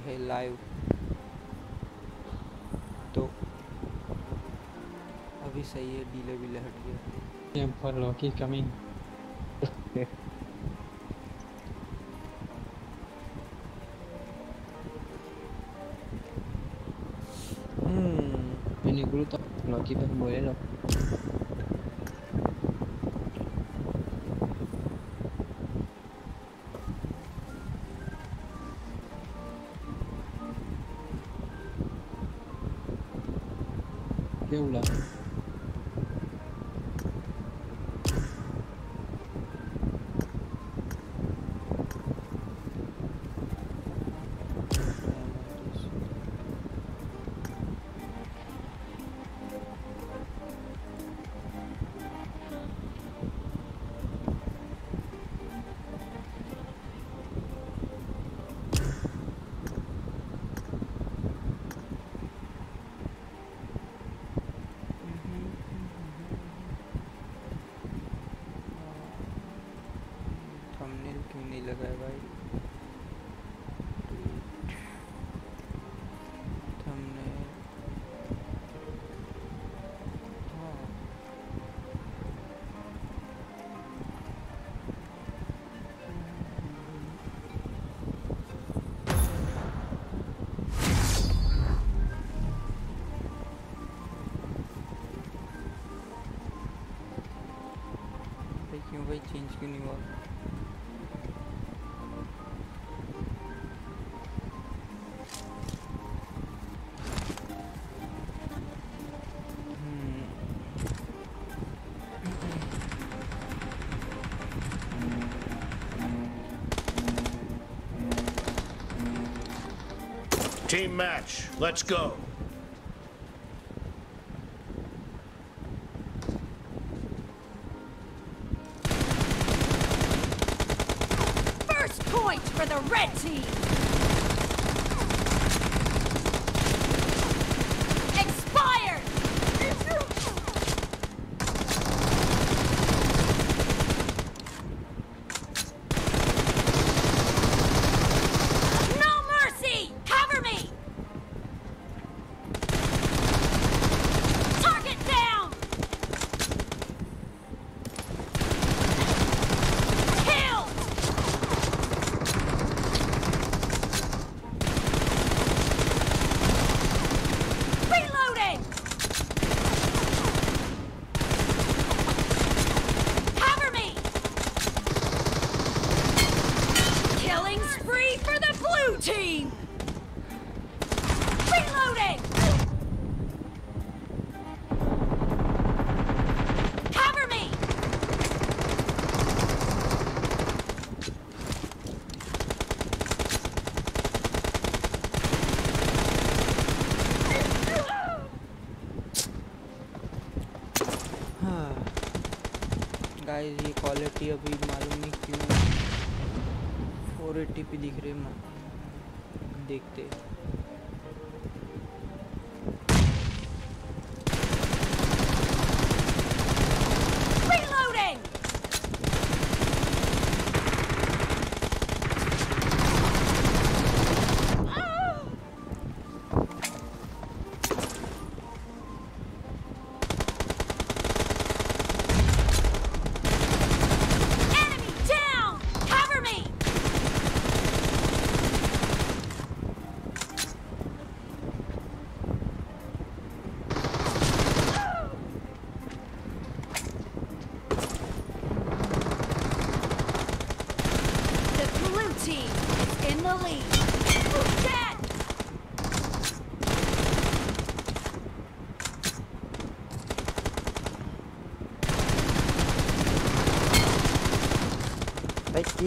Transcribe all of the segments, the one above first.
पे है लाइव तो अभी सही है डीले वीले हट गया। एम फॉर लॉकी कमिंग हम्म मैंने गुरु तो लॉकी पे बोले ना भाई चेंज क्यों नहीं हुआ Team match, let's go. Guys ये क्वालिटी अभी मालूम नहीं क्यों फोर दिख रही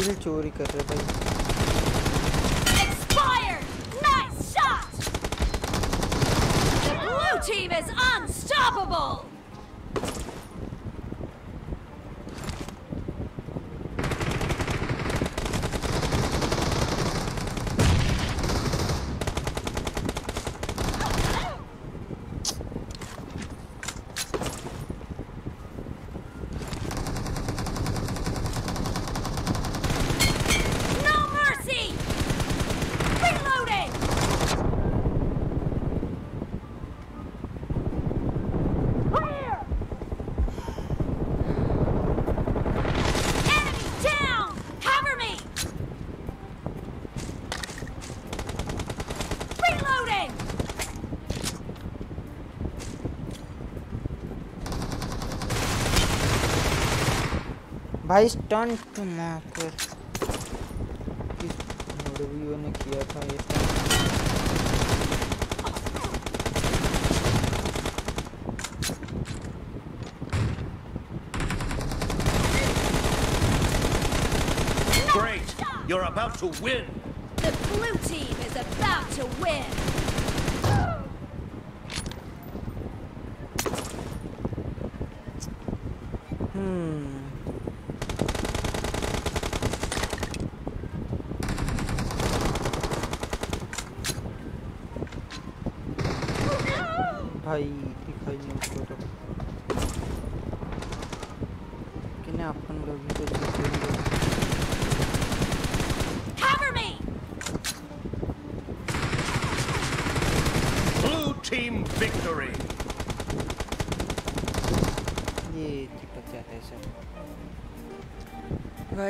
चोरी कर रहे भाई। भाई स्टंट मार किस वीडियो ने किया था ये stunt? Great! You're about to win! The blue team is about to win!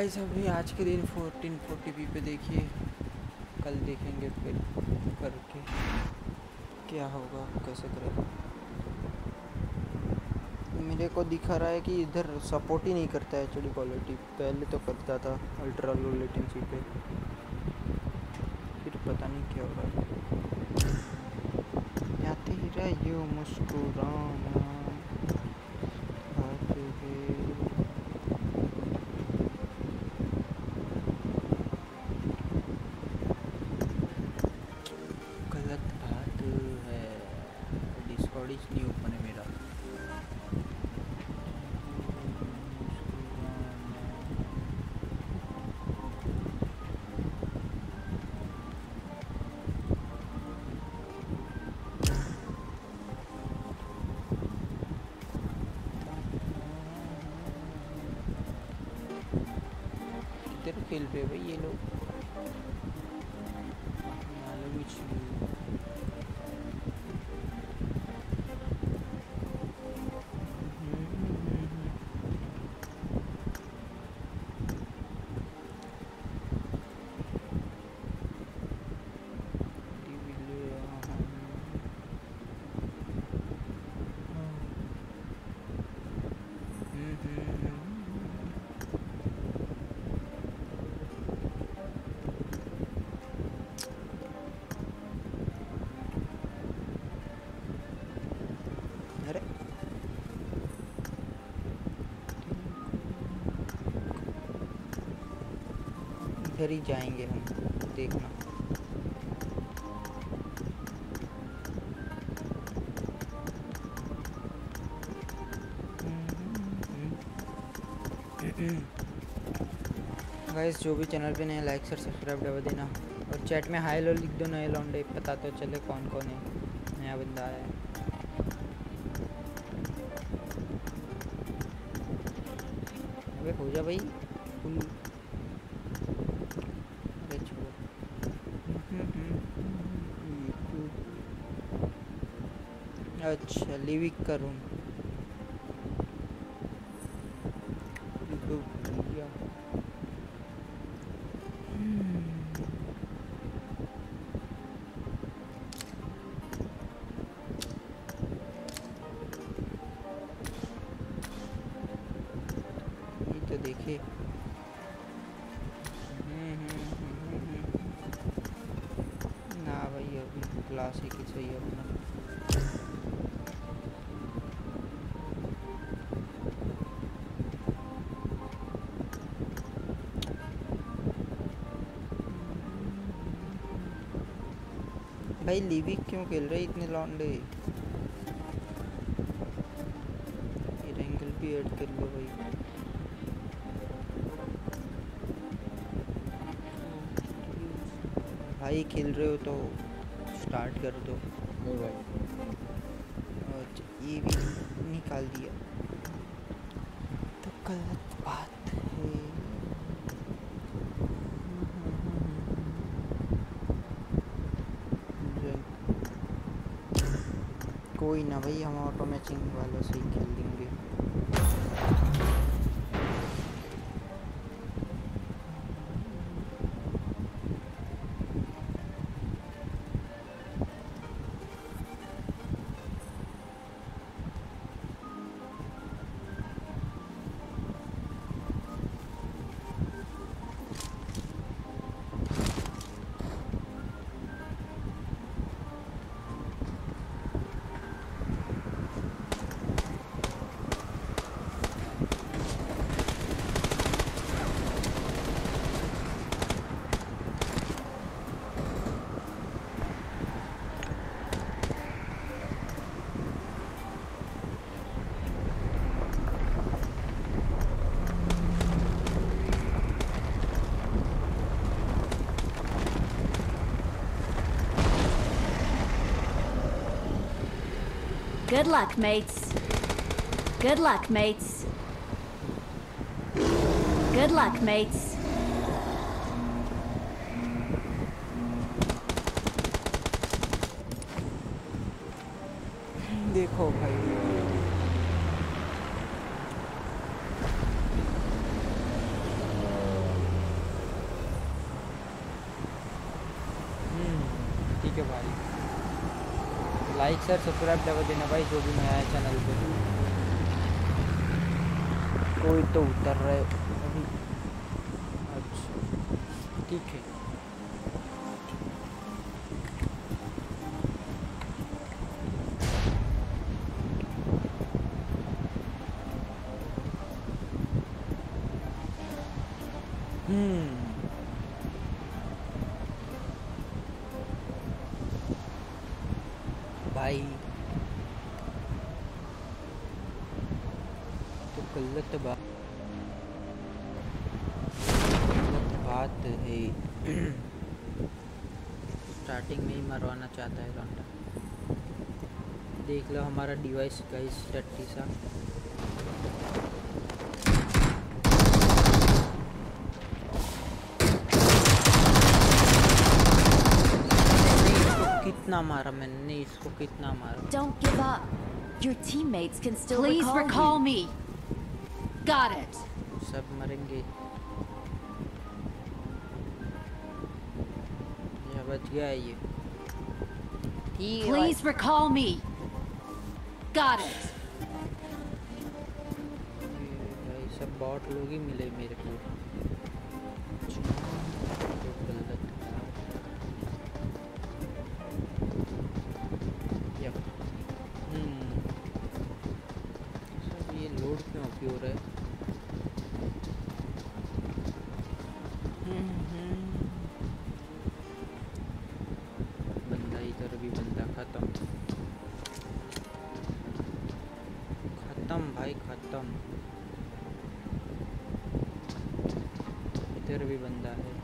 Guys अभी आज के दिन 1440p पे देखिए। कल देखेंगे फिर करके क्या होगा, कैसे करेगा मेरे को दिखा रहा है कि इधर सपोर्ट ही नहीं करता है एच क्वालिटी पहले तो करता था अल्ट्रा लो लेटेंसी पे। फिर पता नहीं क्या हो रहा है। जाते ही रहियो मुस्कुराना। किधर पे भाई ही जाएँगे हम, देखना। गाइस जो भी चैनल पे नया लाइक और सब्सक्राइब दबा देना। और चैट में हाय लो लिख दो नए लौंडे पता तो चले कौन कौन है, नया बंदा आया है। लिविक का रूम तो देखे ना भाई अभी क्लास ही की चाहिए अपना। भाई लिविक क्यों खेल रहे इतने ये एंगल भी ऐड कर लो भाई। भाई खेल रहे हो तो स्टार्ट कर दो और ये भी निकाल दिया। तो गलत बात है कोई ना भाई हम ऑटो मैचिंग वालों से ही खेल Good luck, mates. Good luck, mates. Good luck, mates. Share subscribe दबा देना भाई जो भी नया है चैनल पे। कोई तो उतर रहे अभी। अच्छा। ठीक है हम्म भाई तो गलत बात गलत बात है स्टार्टिंग में ही चाहता है लौंडा देख लो हमारा डिवाइस गाइस टट्टी सा कितना मारा मैंने इसको कितना मारा Don't give up. Your teammates can still Please recall, recall you. me. Got it. सब मरेंगे ये बच गया है ये ठीक है भाई। Please recall me. Got it. ये भाई सब बॉट लोग ही मिले मेरे को तो गलत था। यप। हम्म। सब ये लोड क्यों अभी हो रहा है खत्म भाई खत्म इधर भी बंदा है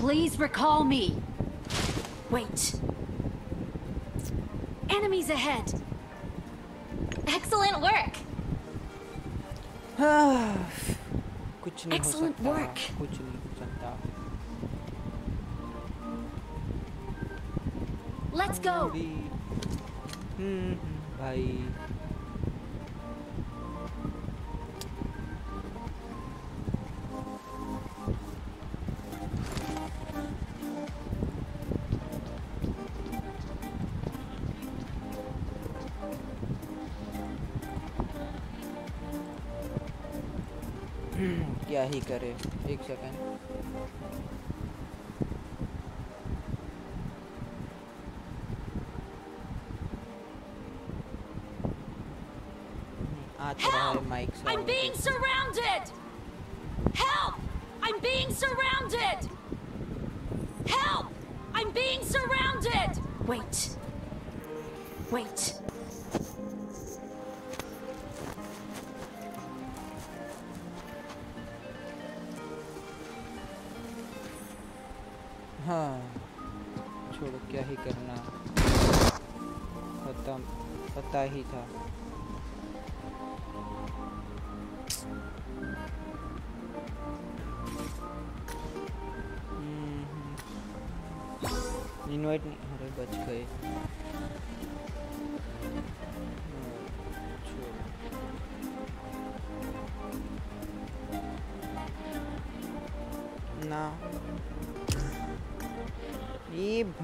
Please recall me. Wait. Enemies ahead. Excellent work. कुछ नहीं हो Excellent सकता work. कुछ नहीं हो सकता Let's go. भी हम्म हम्म, भाई एक सेकंड आ तो रहा है Mike I'm being surrounded! Help! I'm being surrounded!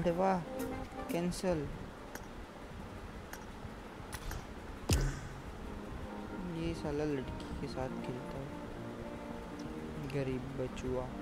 ये Cancel. कैंसल ये साला लड़की के साथ खेलता है। गरीब बचुआ।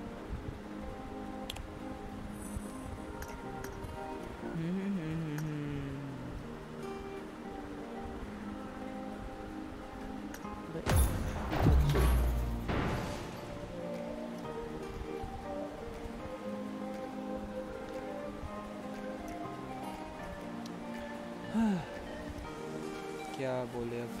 बोले अब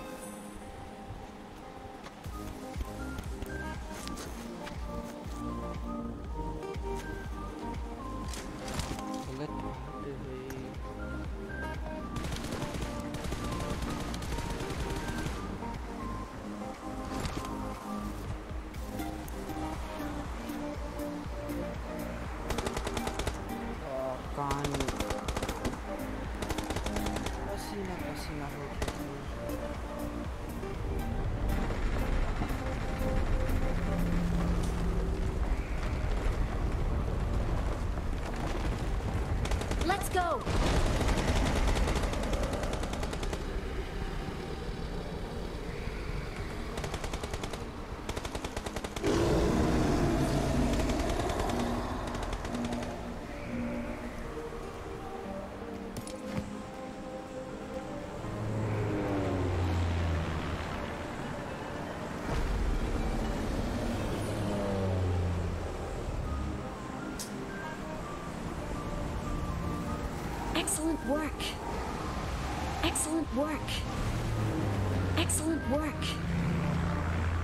Excellent work. Excellent work. Excellent work.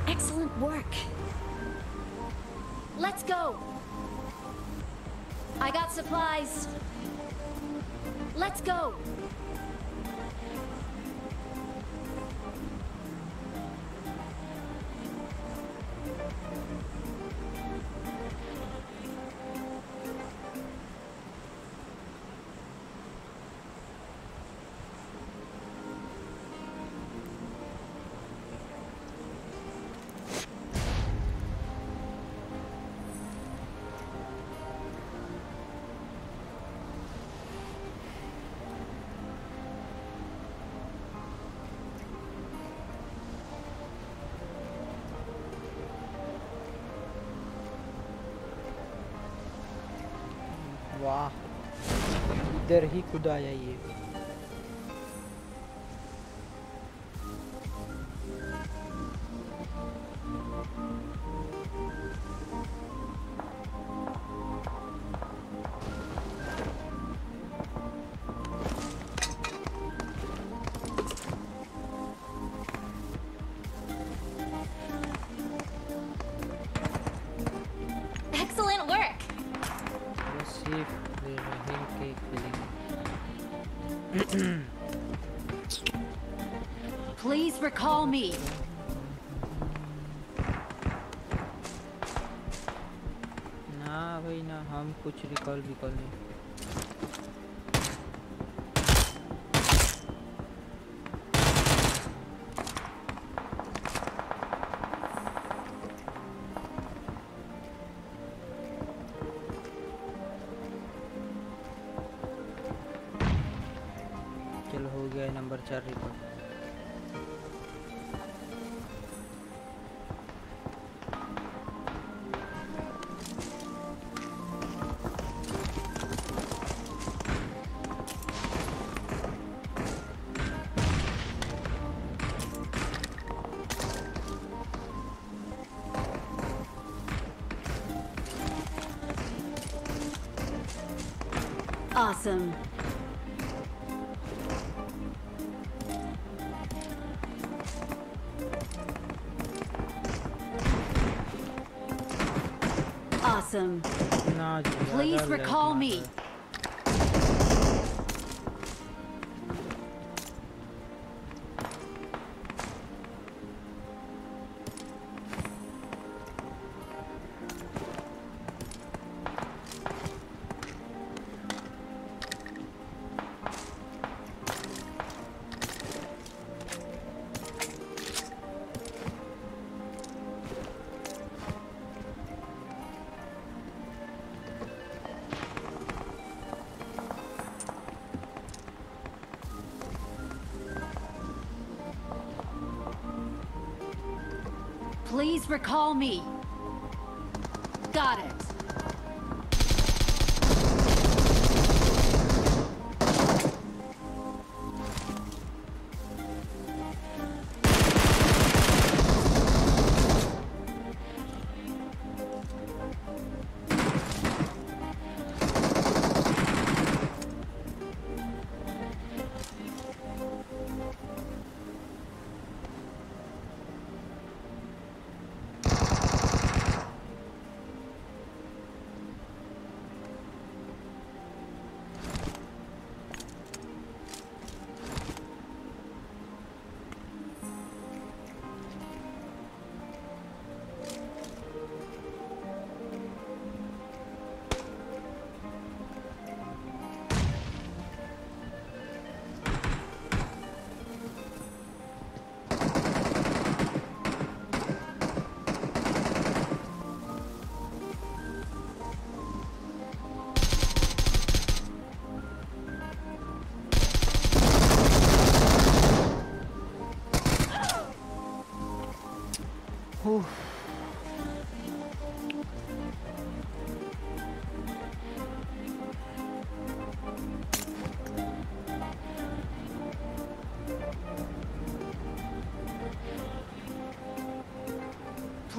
Excellent work. Let's go. I got supplies. Let's go. इधर ही खुद आया ये me. ना भाई, ना हम कुछ रिकॉल विकॉल नहीं चलो हो गया नंबर चार रिकॉल Awesome. Awesome. ना जी, Please ज़्यादा lag recall मार me. Recall me.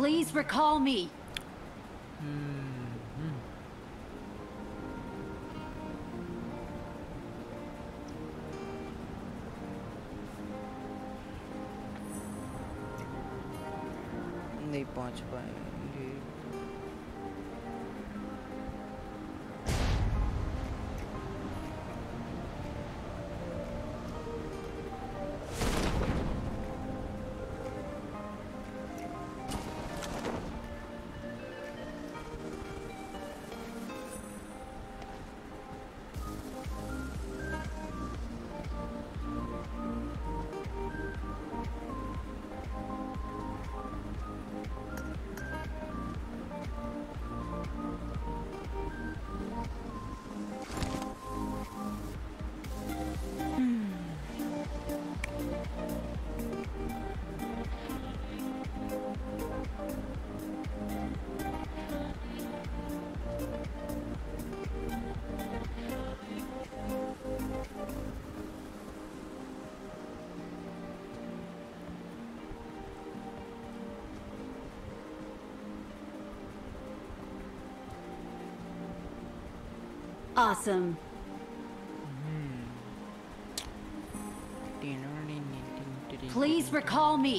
Please recall me. Awesome. Please recall me.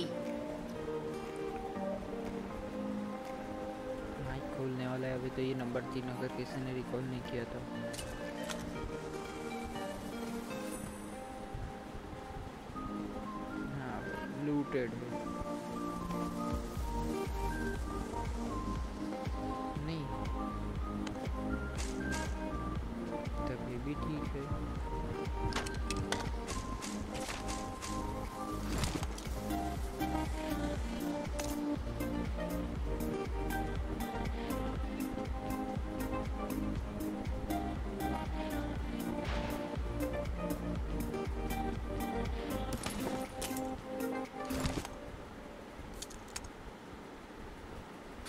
Mic खोलने वाला है अभी तो ये नंबर तीन अगर किसी ने रिकॉल नहीं किया था हाँ लूटेड है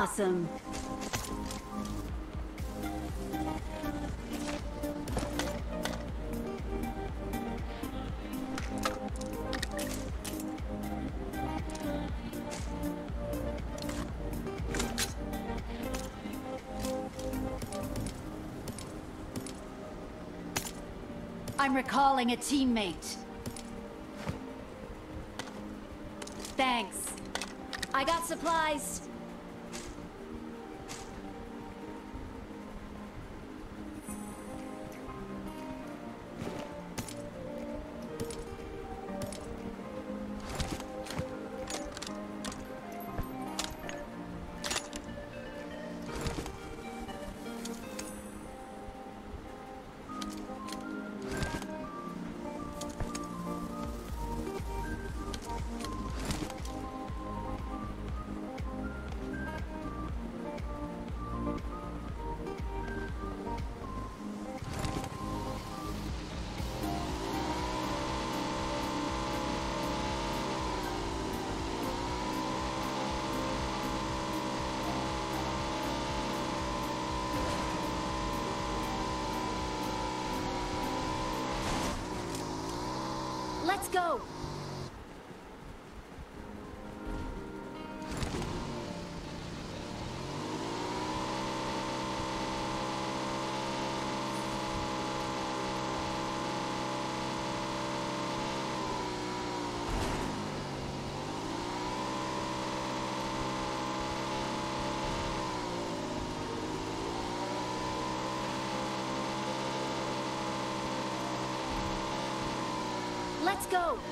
Awesome. I'm recalling a teammate. Thanks. I got supplies. Go. Go.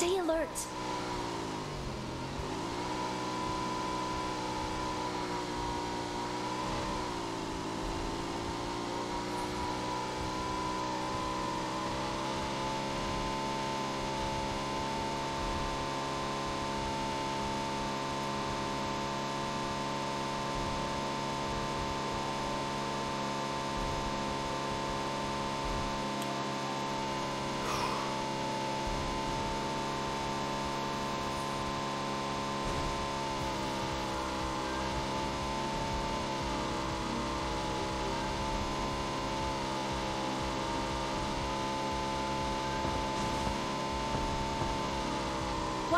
Stay alert.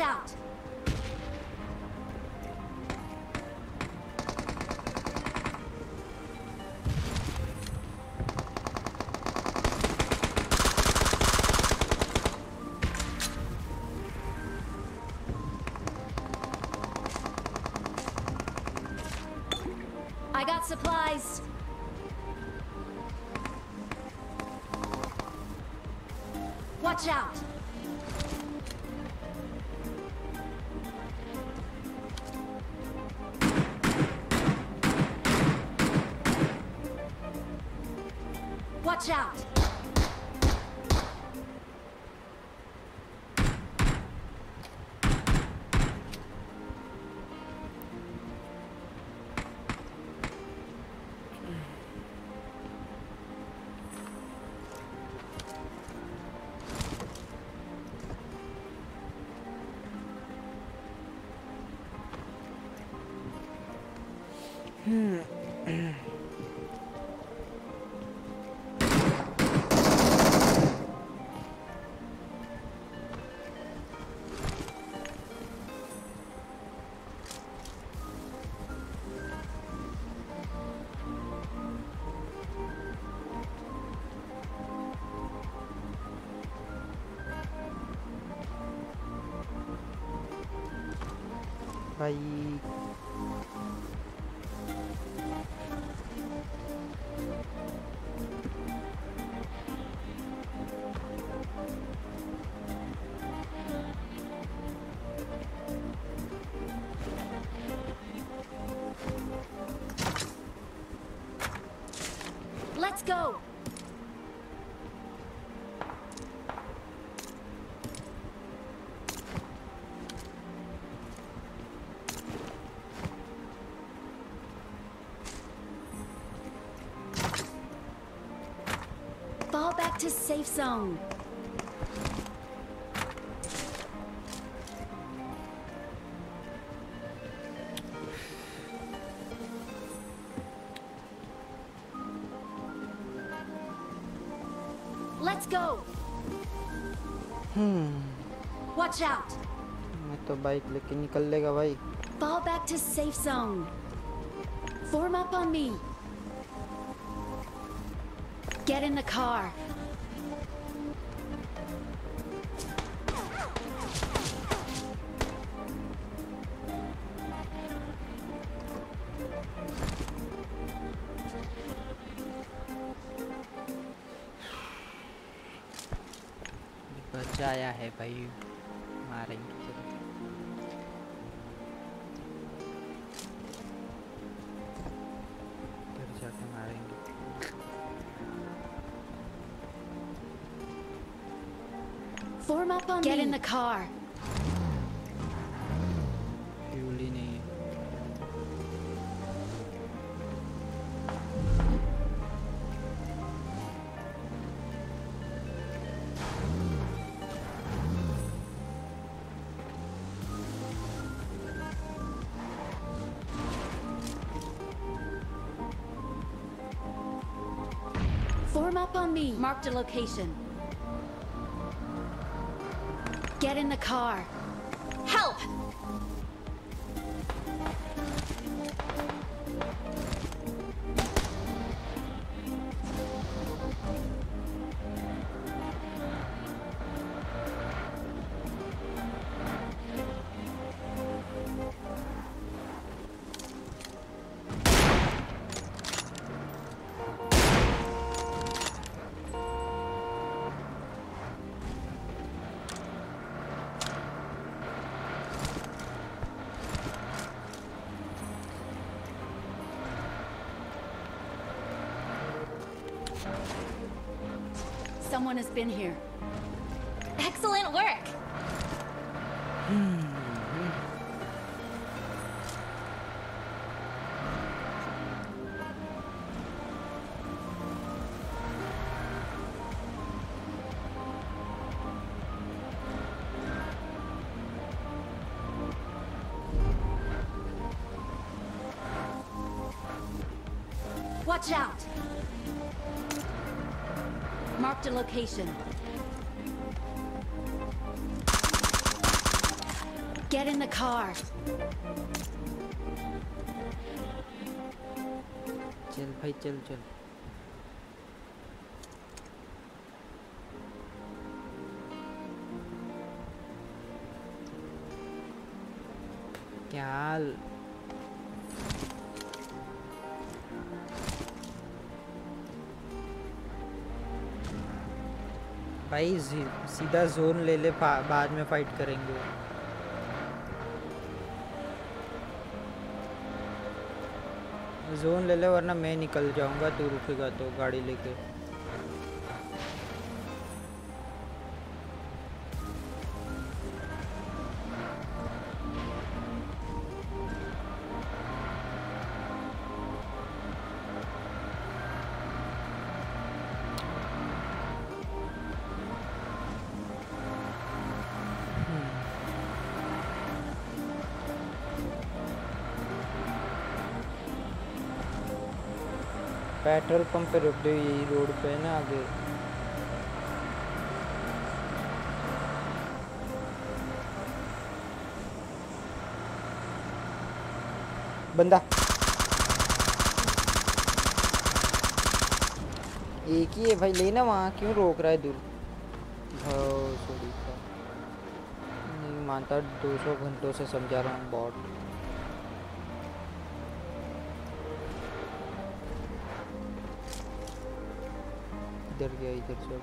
Out! I got supplies. Watch out! Let's go! to safe zone. Let's go. Watch out. मैं तो बाइक लेके निकल लेगा भाई Fall back to safe zone. Form up on me. Get in the car. Bayou. Form up on Get me. in the car. Marked a location. Get in the car. Help! Has been here. Marked a location. Get in the car. चल भाई चल चल भाई सीधा zone ले ले बाद में फाइट करेंगे। जोन ले ले, वरना मैं निकल जाऊँगा, तू रुकेगा तो गाड़ी लेके। पेट्रोल पंप पे रुक दो यही रोड पे ना आगे बंदा। एक ही है भाई लेना वहाँ, क्यों रोक रहा है दूर सॉरी। नहीं, मानता 200 घंटों से समझा रहा हूँ बॉट इधर गया इधर से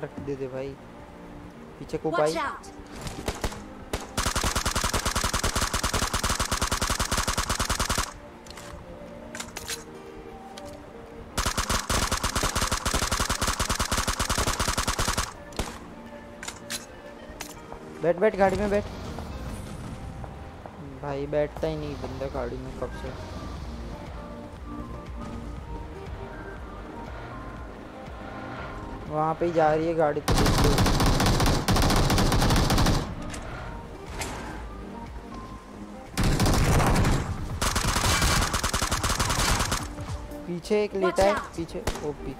मार दे दे भाई। पीछे को out. बैठ बैठ गाड़ी में बैठ। भाई बैठता ही नहीं बंदा गाड़ी में कब से। वहाँ पे ही जा रही है गाड़ी तो पीछे एक लेटा है पीछे ओपी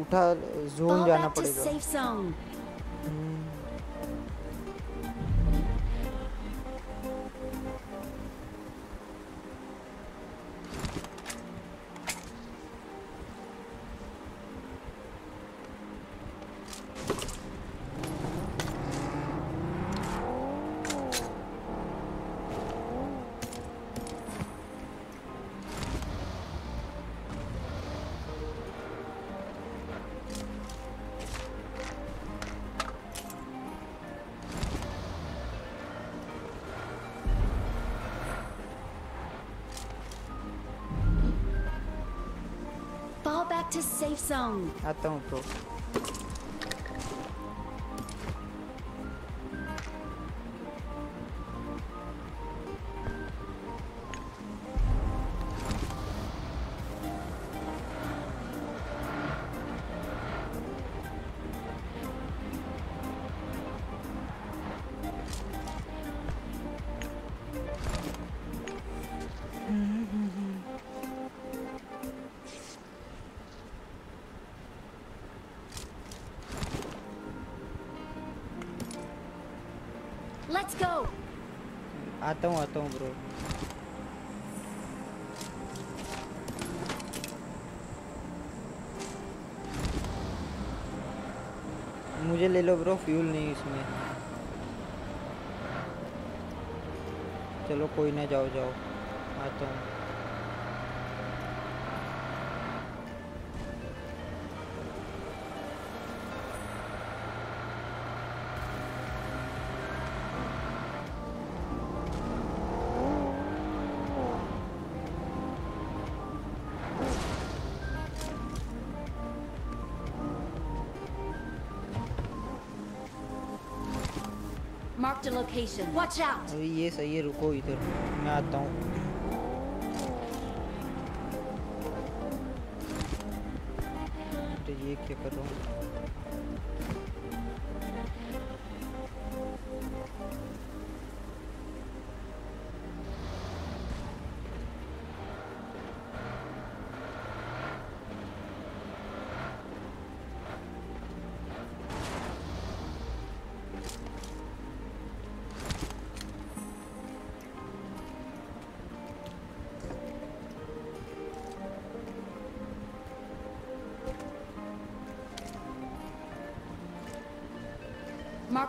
उठा जोन जाना पड़ेगा। Até um pouco. Let's go. आता हूँ आता हूँ ब्रो मुझे ले लो ब्रो फ्यूल नहीं इसमें. चलो, कोई ना, जाओ जाओ. आता हूँ. Location. Watch out. अभी ये सही है, रुको इधर मैं आता हूँ तो ये क्या कर रहा हूँ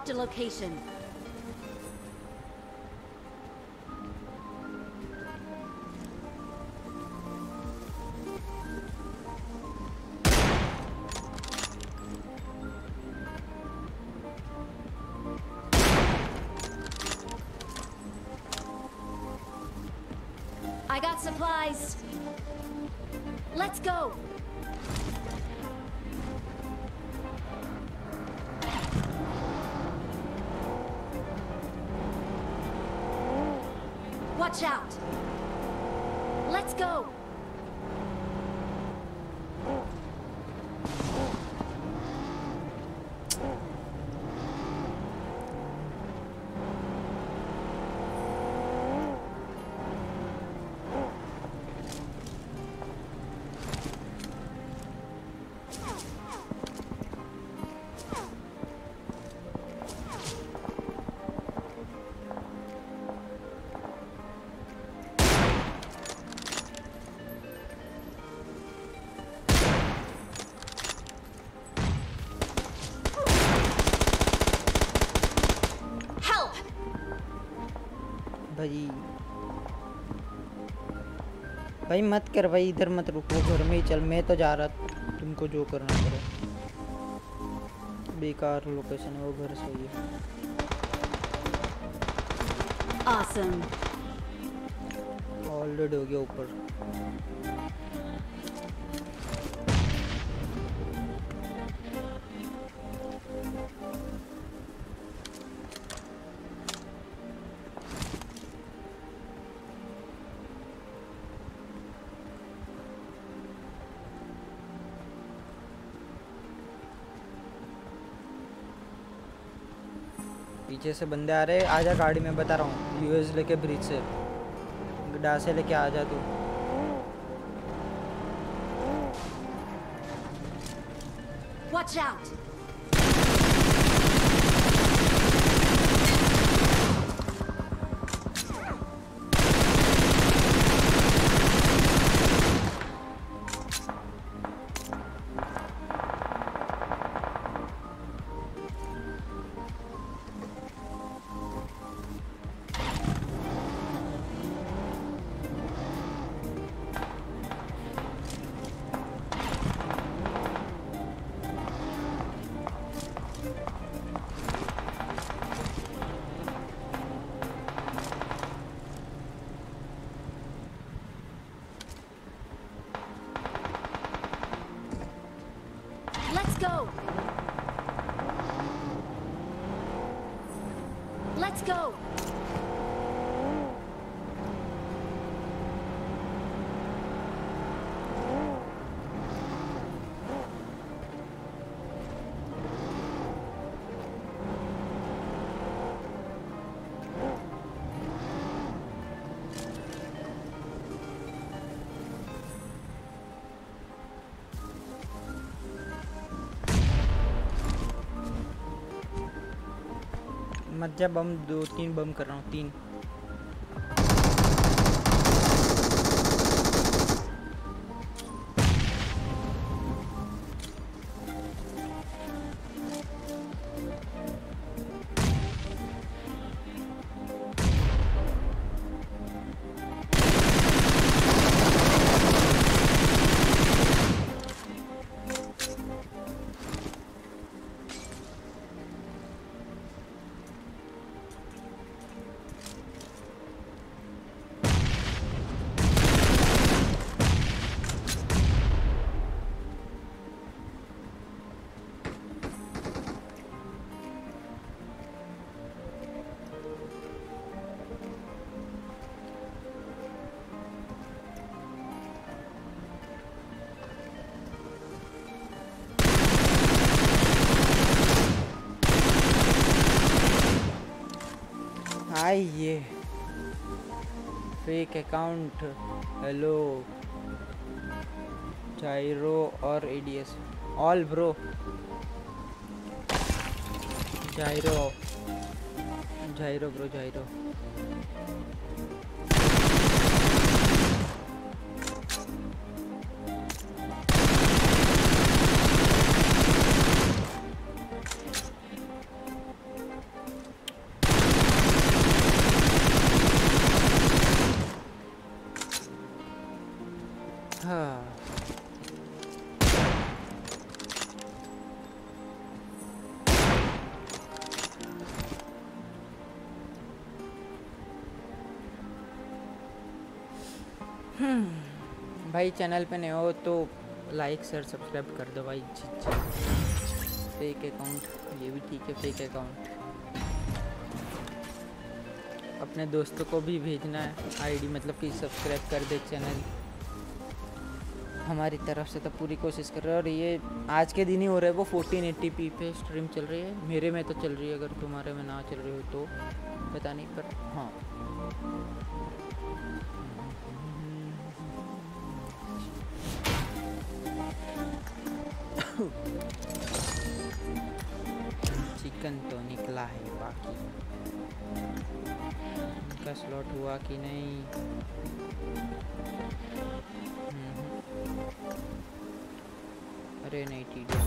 Marked a location. I got supplies. Let's go. Watch out. Let's go. भाई मत कर भाई इधर मत रुको घर में ही चल। मैं तो जा रहा तुमको जो करना करो बेकार लोकेशन है वो घर से ही। Awesome. ऑलरेडी हो गया ऊपर। पीछे से बंदे आ रहे आ जा गाड़ी, में बता रहा हूँ। यूएस लेके ब्रिज से। गड्ढा से लेके आ जा तू। Watch out. मत जा बम दो तीन बम कर रहा हूँ तीन। हाय ये फेक अकाउंट हेलो चाइरो और ads all bro Gyro Gyro bro Gyro भाई चैनल पे नए हो तो लाइक शेयर सब्सक्राइब कर दो भाई। जी जी फेक अकाउंट ये भी ठीक है फेक अकाउंट अपने दोस्तों को भी भेजना है। आईडी मतलब कि सब्सक्राइब कर दे चैनल हमारी तरफ़ से तो पूरी कोशिश कर रहे हैं। और ये आज के दिन ही हो रहा है वो 1480p पे स्ट्रीम चल रही है। मेरे में तो चल रही है, अगर तुम्हारे में ना चल रही हो तो। पता नहीं, पर हाँ। हुआ कि नहीं। अरे नहीं टीडी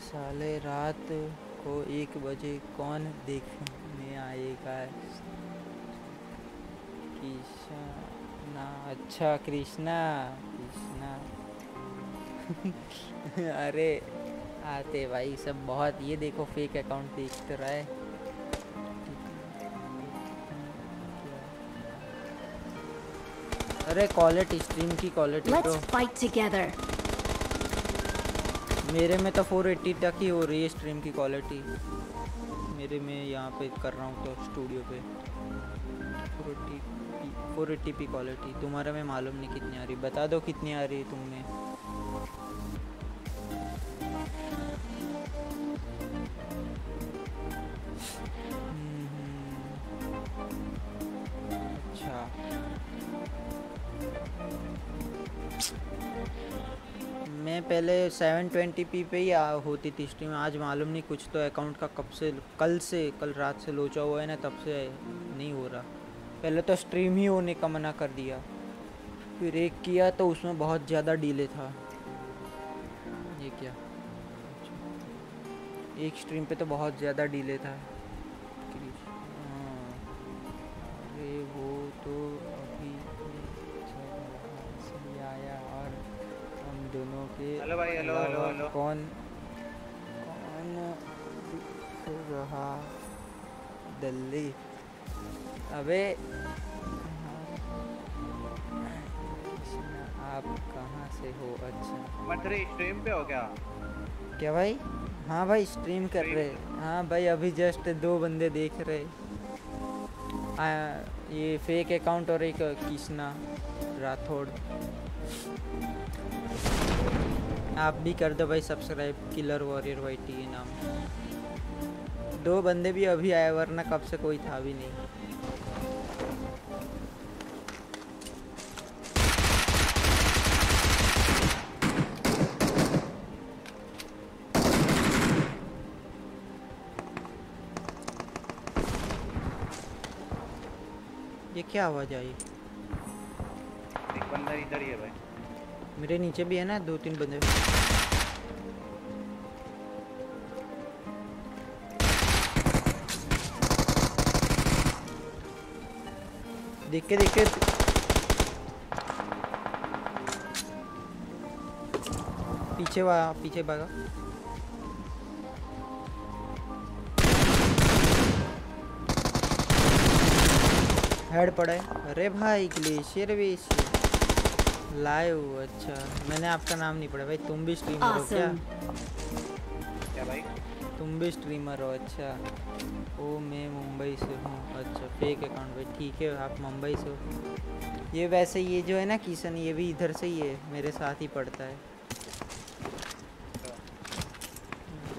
साले रात को एक बजे कौन देखने आएगा? कृष्णा अच्छा कृष्णा कृष्णा। अरे, आते भाई सब बहुत। ये देखो फेक अकाउंट देख तो रहा। है अरे क्वालिटी स्ट्रीम की क्वालिटी तो। Let's fight together. मेरे में तो 480 तक ही हो रही है स्ट्रीम की क्वालिटी मेरे में यहाँ पे कर रहा हूँ तो स्टूडियो पे। 480 480 पी क्वालिटी तुम्हारे में मालूम नहीं कितनी आ रही। बता दो कितनी आ रही है तुमने में। पहले 720p पे ही आ, होती थी स्ट्रीम आज मालूम नहीं कुछ तो अकाउंट का कब से कल से कल रात से लोचा हुआ है ना तब से नहीं हो रहा। पहले तो स्ट्रीम ही होने का मना कर दिया। फिर एक किया तो उसमें बहुत ज़्यादा डीले था। ये क्या? एक स्ट्रीम पे तो बहुत ज़्यादा डीले था। हाँ, अरे वो तो हेलो भाई, हेलो, हेलो, हेलो। कौन कौन दिख रहा दिल्ली? अबे आप कहाँ से हो? अच्छा। मथुरी स्ट्रीम पे हो क्या? क्या भाई? हाँ भाई स्ट्रीम कर रहे। हाँ भाई अभी जस्ट दो बंदे देख रहे। आ, ये फेक अकाउंट और एक कृष्णा राठौड़। आप भी कर दो भाई subscribe killer warrior Y T नाम। दो बंदे भी अभी आए, वरना कब से कोई था भी नहीं। ये क्या आवाज़ आई? एक बंदा इधर ही है भाई। मेरे नीचे भी है ना, दो तीन बंदे। देख के देख के पीछे वा, पीछे भागा। हेड पड़ा अरे भाई, ग्लेशियर बेस लाइव अच्छा। मैंने आपका नाम नहीं पढ़ा भाई तुम भी स्ट्रीमर awesome. हो क्या? क्या भाई? तुम भी स्ट्रीमर हो अच्छा। ओ मैं मुंबई से हूँ। अच्छा फेक अकाउंट भाई ठीक है आप मुंबई से हो। ये वैसे ये जो है ना किशन ये भी इधर से ही है मेरे साथ ही पढ़ता है।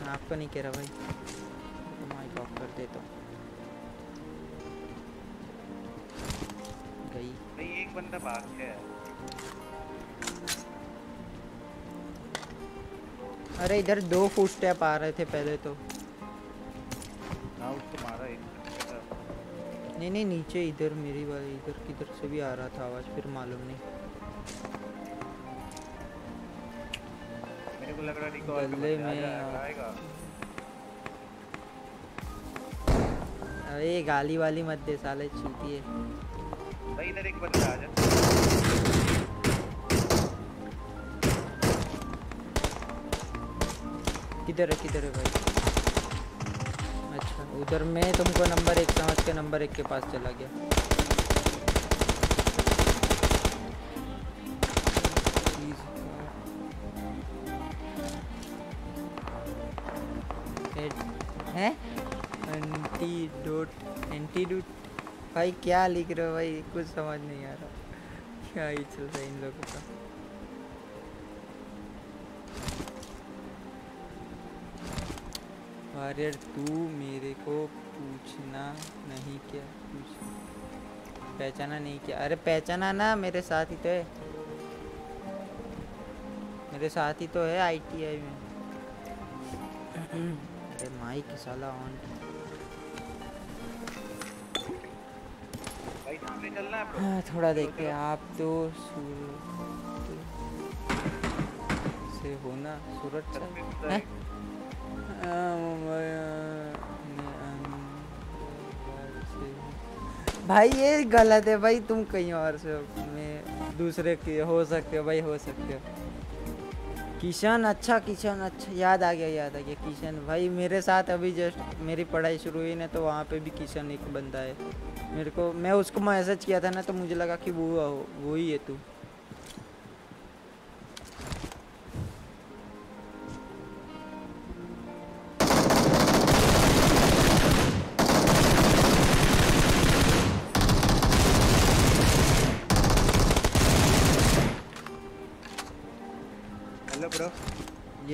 आपका नहीं कह रहा भाई। तो माइक ऑफ़ कर देता हूँ। गई। भाई एक बंदा भाग गया अरे इधर दो फुट स्टेप आ रहे थे पहले तो। एक नहीं नहीं नीचे इधर मेरी वाली इधर किधर से भी आ रहा था आवाज़ फिर मालूम नहीं। मेरे को लग रहा रिकॉल गले में आएगा अरे गाली वाली मत दे साले चीती है। भाई इधर एक बंदा आ जा। किधर है किधर है भाई? अच्छा उधर मैं तुमको नंबर एक समझ के नंबर एक के पास चला गया। हैं? एंटीडोट एंटीडोट भाई क्या लिख रहे हो भाई? कुछ समझ नहीं आ रहा। क्या ही चल रहा है इन लोगों का? वॉरियर तू मेरे को पूछना नहीं क्या, पूछ। पहचाना नहीं क्या? अरे पहचाना ना, मेरे साथ ही तो है। मेरे साथ ही तो है आईटीआई में। अरे माइक साला ऑन है, थोड़ा देखते आप तो सूरत से हो ना, सूरत से। भाई, ये गलत है भाई, तुम कहीं और से मैं दूसरे की हो सकते हो, भाई हो सकते हो। किशन अच्छा किशन अच्छा याद आ गया, याद आ गया, किशन। भाई, मेरे साथ अभी जस्ट मेरी पढ़ाई शुरू हुई ना तो वहाँ पे भी किशन एक बंदा है। मेरे को, मैं उसको मैसेज किया था ना तो मुझे लगा कि वो वो ही है तू।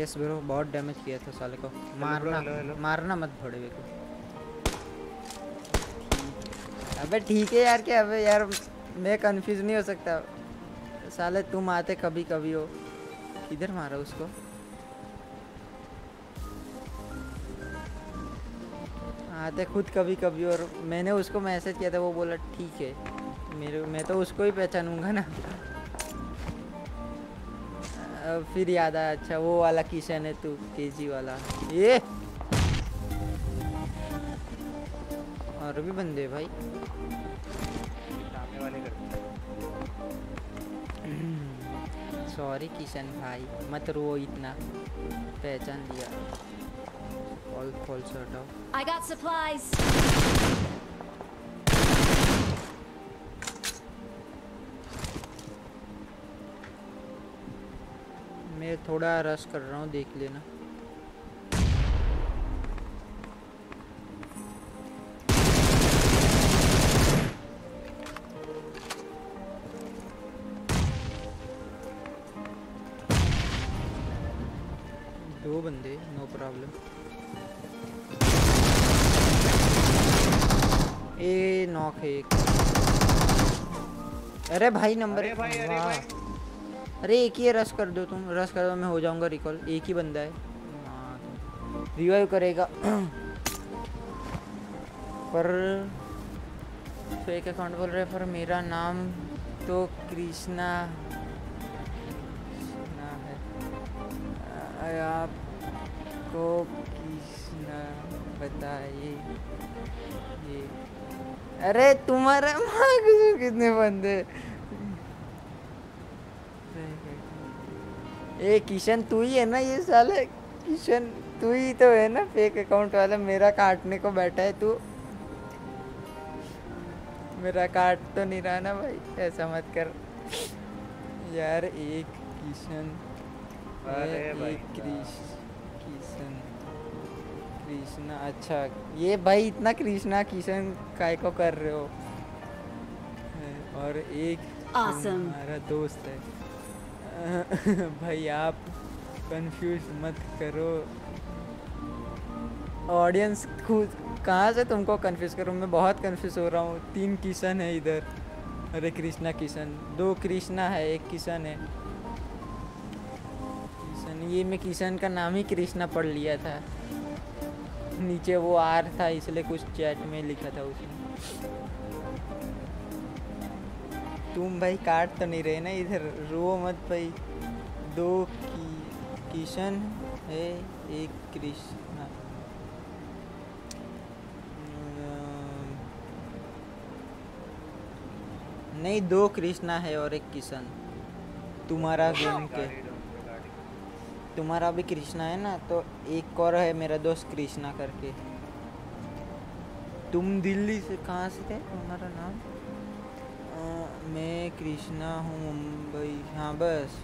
यस ब्रो बहुत डैमेज किया था साले को। मारना। मारना मत भड़े को अबे ठीक है यार क्या अबे यार मैं कंफ्यूज नहीं हो सकता। साले तुम आते कभी कभी हो। किधर मारा उसको? आते खुद कभी कभी और मैंने उसको मैसेज किया था वो बोला ठीक है। मेरे मैं तो उसको ही पहचानूँगा ना। फिर याद आया अच्छा वो वाला किशन है तू, केजी वाला। ये! और भी बंदे भाई। सॉरी किशन भाई, मत रो इतना। पहचान लिया। ऑल फॉल्स हटाओ I got मैं थोड़ा रश कर रहा हूँ देख लेना। दो बंदे नो प्रॉब्लम ए नॉक है एक। अरे भाई नंबर अरे भाई अरे भाई। अरे एक ही रश कर दो तुम रश कर दो, मैं हो जाऊँगा रिकॉल एक ही बंदा है। रिवाइव करेगा। पर फेक अकाउंट बोल रहे पर मेरा नाम तो कृष्णा है। आपको कृष्णा बताइए। ये अरे तुम्हारा माँ कितने बंदे ए किशन तू ही है ना ये साले? किशन तू ही तो है ना फेक अकाउंट वाला। मेरा काटने को बैठा है तू। मेरा काट तो नहीं रहा ना भाई ऐसा मत कर। यार एक किशन अरे भाई एक किशन कृष्णा अच्छा। ये भाई इतना कृष्णा किशन काय को कर रहे हो? और एक Awesome. हमारा दोस्त है। भाई, आप कंफ्यूज मत करो। ऑडियंस खुद, कहाँ से तुमको कंफ्यूज करूँ? मैं बहुत कंफ्यूज हो रहा हूँ। तीन किशन है इधर। अरे, कृष्णा किशन। दो कृष्णा है, एक किशन है। किशन, ये मैं किशन का नाम ही कृष्णा पढ़ लिया था। नीचे वो आर था, इसलिए कुछ चैट में लिखा था उसने। तुम भाई काट तो नहीं रहे ना इधर रो मत भाई। दो की किशन है एक कृष्णा। नहीं दो कृष्णा है और एक किशन। तुम्हारा गेम के। तुम्हारा भी कृष्णा है ना तो एक और है मेरा दोस्त कृष्णा करके। तुम दिल्ली से कहाँ से थे? तुम्हारा नाम? मैं कृष्णा हूँ मुंबई। हाँ बस।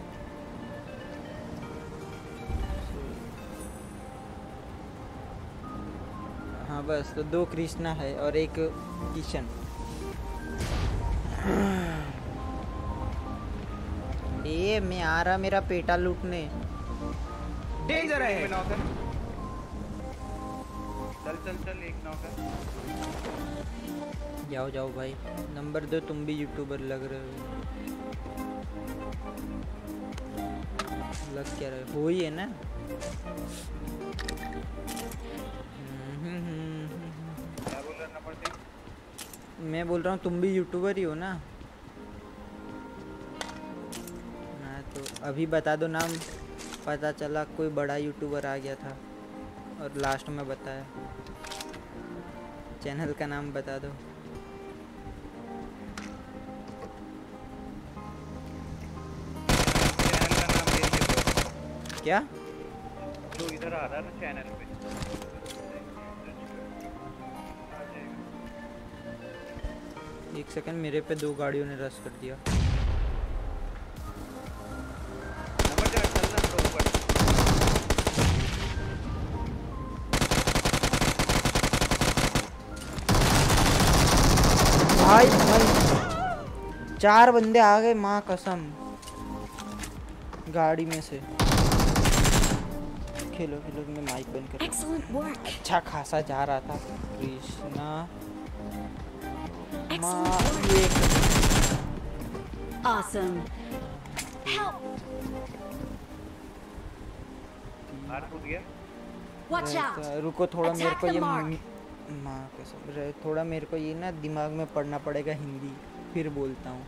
हाँ बस। तो दो कृष्णा है और एक किशन। ये मैं आ रहा मेरा पेटा लूटने। डेंजर है। चल चल चल एक नौकर जाओ जाओ भाई। नंबर दो, तुम भी यूट्यूबर लग रहे हो। लग क्या रहे हो? ही है ना? मैं बोल रहा हूँ, तुम भी यूट्यूबर ही हो ना? हाँ तो अभी बता दो नाम। पता चला कोई बड़ा यूट्यूबर आ गया था। और लास्ट में बताया। चैनल का नाम बता दो। क्या जो इधर आ रहा है ना चैनल पे। एक सेकंड मेरे पे दो गाड़ियों ने रश कर दिया। भाई भाई। चार बंदे आ गए माँ कसम। गाड़ी में से। खेलो खेलो मैं माइक बंद कर अच्छा खासा जा रहा था कृष्णा माँ Excellent ये work. Awesome. Help! हार कूद गया Watch out! रहता- रुको थोड़ा मेरे को ये माँ कसम थोड़ा मेरे को ये ना दिमाग में पढ़ना पड़ेगा हिंदी फिर बोलता हूँ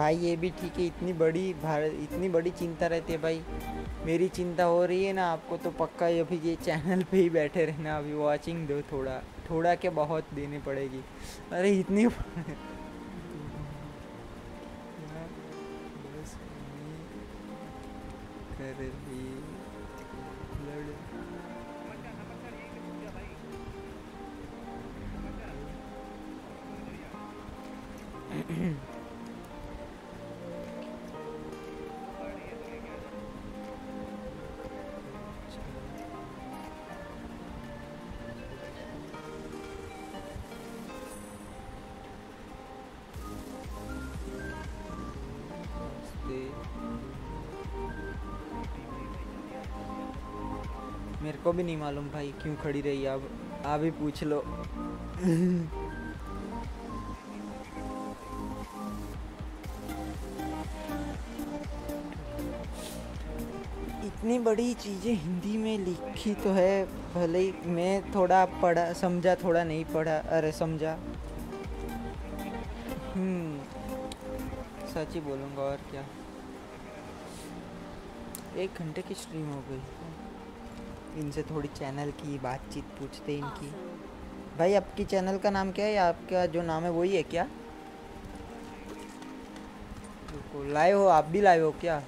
भाई, ये भी ठीक है, इतनी बड़ी भारत, इतनी बड़ी चिंता रहती है भाई। मेरी चिंता हो रही है ना आपको तो पक्का ये अभी ये चैनल पे ही बैठे रहना, अभी वॉचिंग दो थोड़ा थोड़ा क्या बहुत देनी पड़ेगी। अरे इतनी भी नहीं मालूम भाई क्यों खड़ी रही अब आप ही पूछ लो। इतनी बड़ी चीज़ें हिंदी में लिखी तो है, भले ही मैं थोड़ा पढ़ा, समझा, थोड़ा नहीं पढ़ा, अरे समझा। हम्म सच ही बोलूँगा और क्या। एक घंटे की स्ट्रीम हो गई। इनसे थोड़ी चैनल की बातचीत पूछते इनकी। भाई आपकी चैनल का नाम क्या है? या आपका जो नाम है वही है क्या? लाइव हो? आप भी लाइव हो क्या?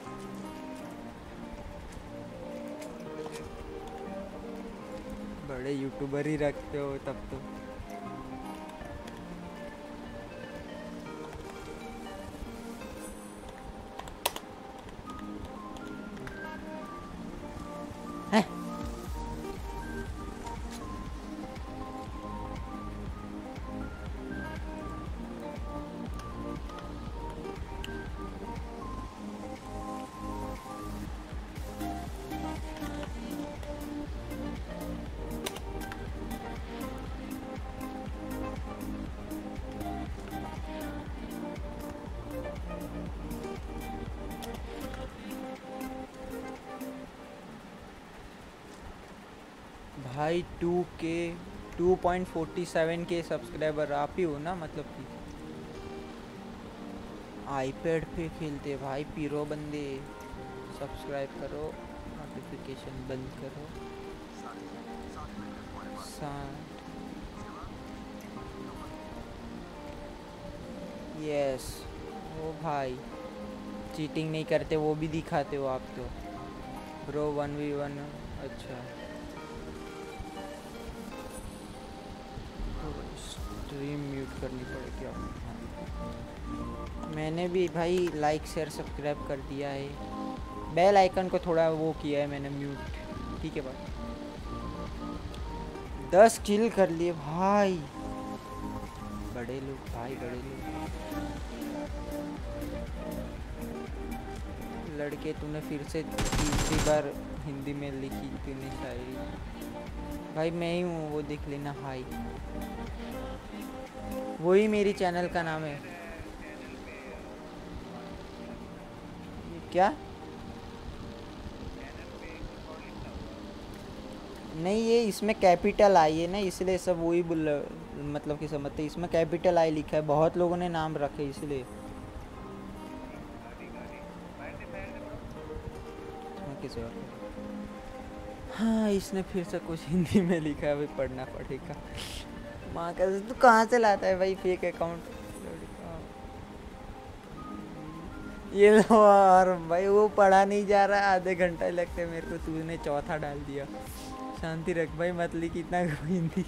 बड़े यूट्यूबर ही रखते हो तब तो। के two point forty seven K subscriber आप ही हो ना मतलब कि? आईपैड पे खेलते भाई, पीरो बंदे। सब्सक्राइब करो नोटिफिकेशन बंद करो। यस ओ भाई। चीटिंग नहीं करते, वो भी दिखाते हो आप तो। ब्रो वन वी वन अच्छा। स्ट्रीम म्यूट करनी पड़ेगी आपको मैंने भी भाई लाइक शेयर सब्सक्राइब कर दिया है। बेल आइकन को थोड़ा वो किया है मैंने म्यूट ठीक है भाई। दस किल कर लिए भाई। बड़े लोग, भाई बड़े लोग। लड़के तूने फिर से तीसरी बार हिंदी में लिखी तूने शायरी। भाई मैं ही हूँ, वो देख लेना भाई वही मेरी चैनल का नाम है। क्या? नहीं, ये इसमें कैपिटल आई है ना, इसलिए सब वही बोल मतलब कि समझते इसमें कैपिटल आई लिखा है, बहुत लोगों ने नाम रखे इसलिए। ओके सर हाँ? इसने फिर से कुछ हिंदी में लिखा है, अभी पढ़ना पड़ेगा माँ का तू कहाँ से लाता है भाई फेक अकाउंट ये लो और भाई, वो पढ़ा नहीं जा रहा, आधे घंटा लगते मेरे को, तूने चौथा डाल दिया। शांति रख भाई, मत लिख, इतना हिंदी।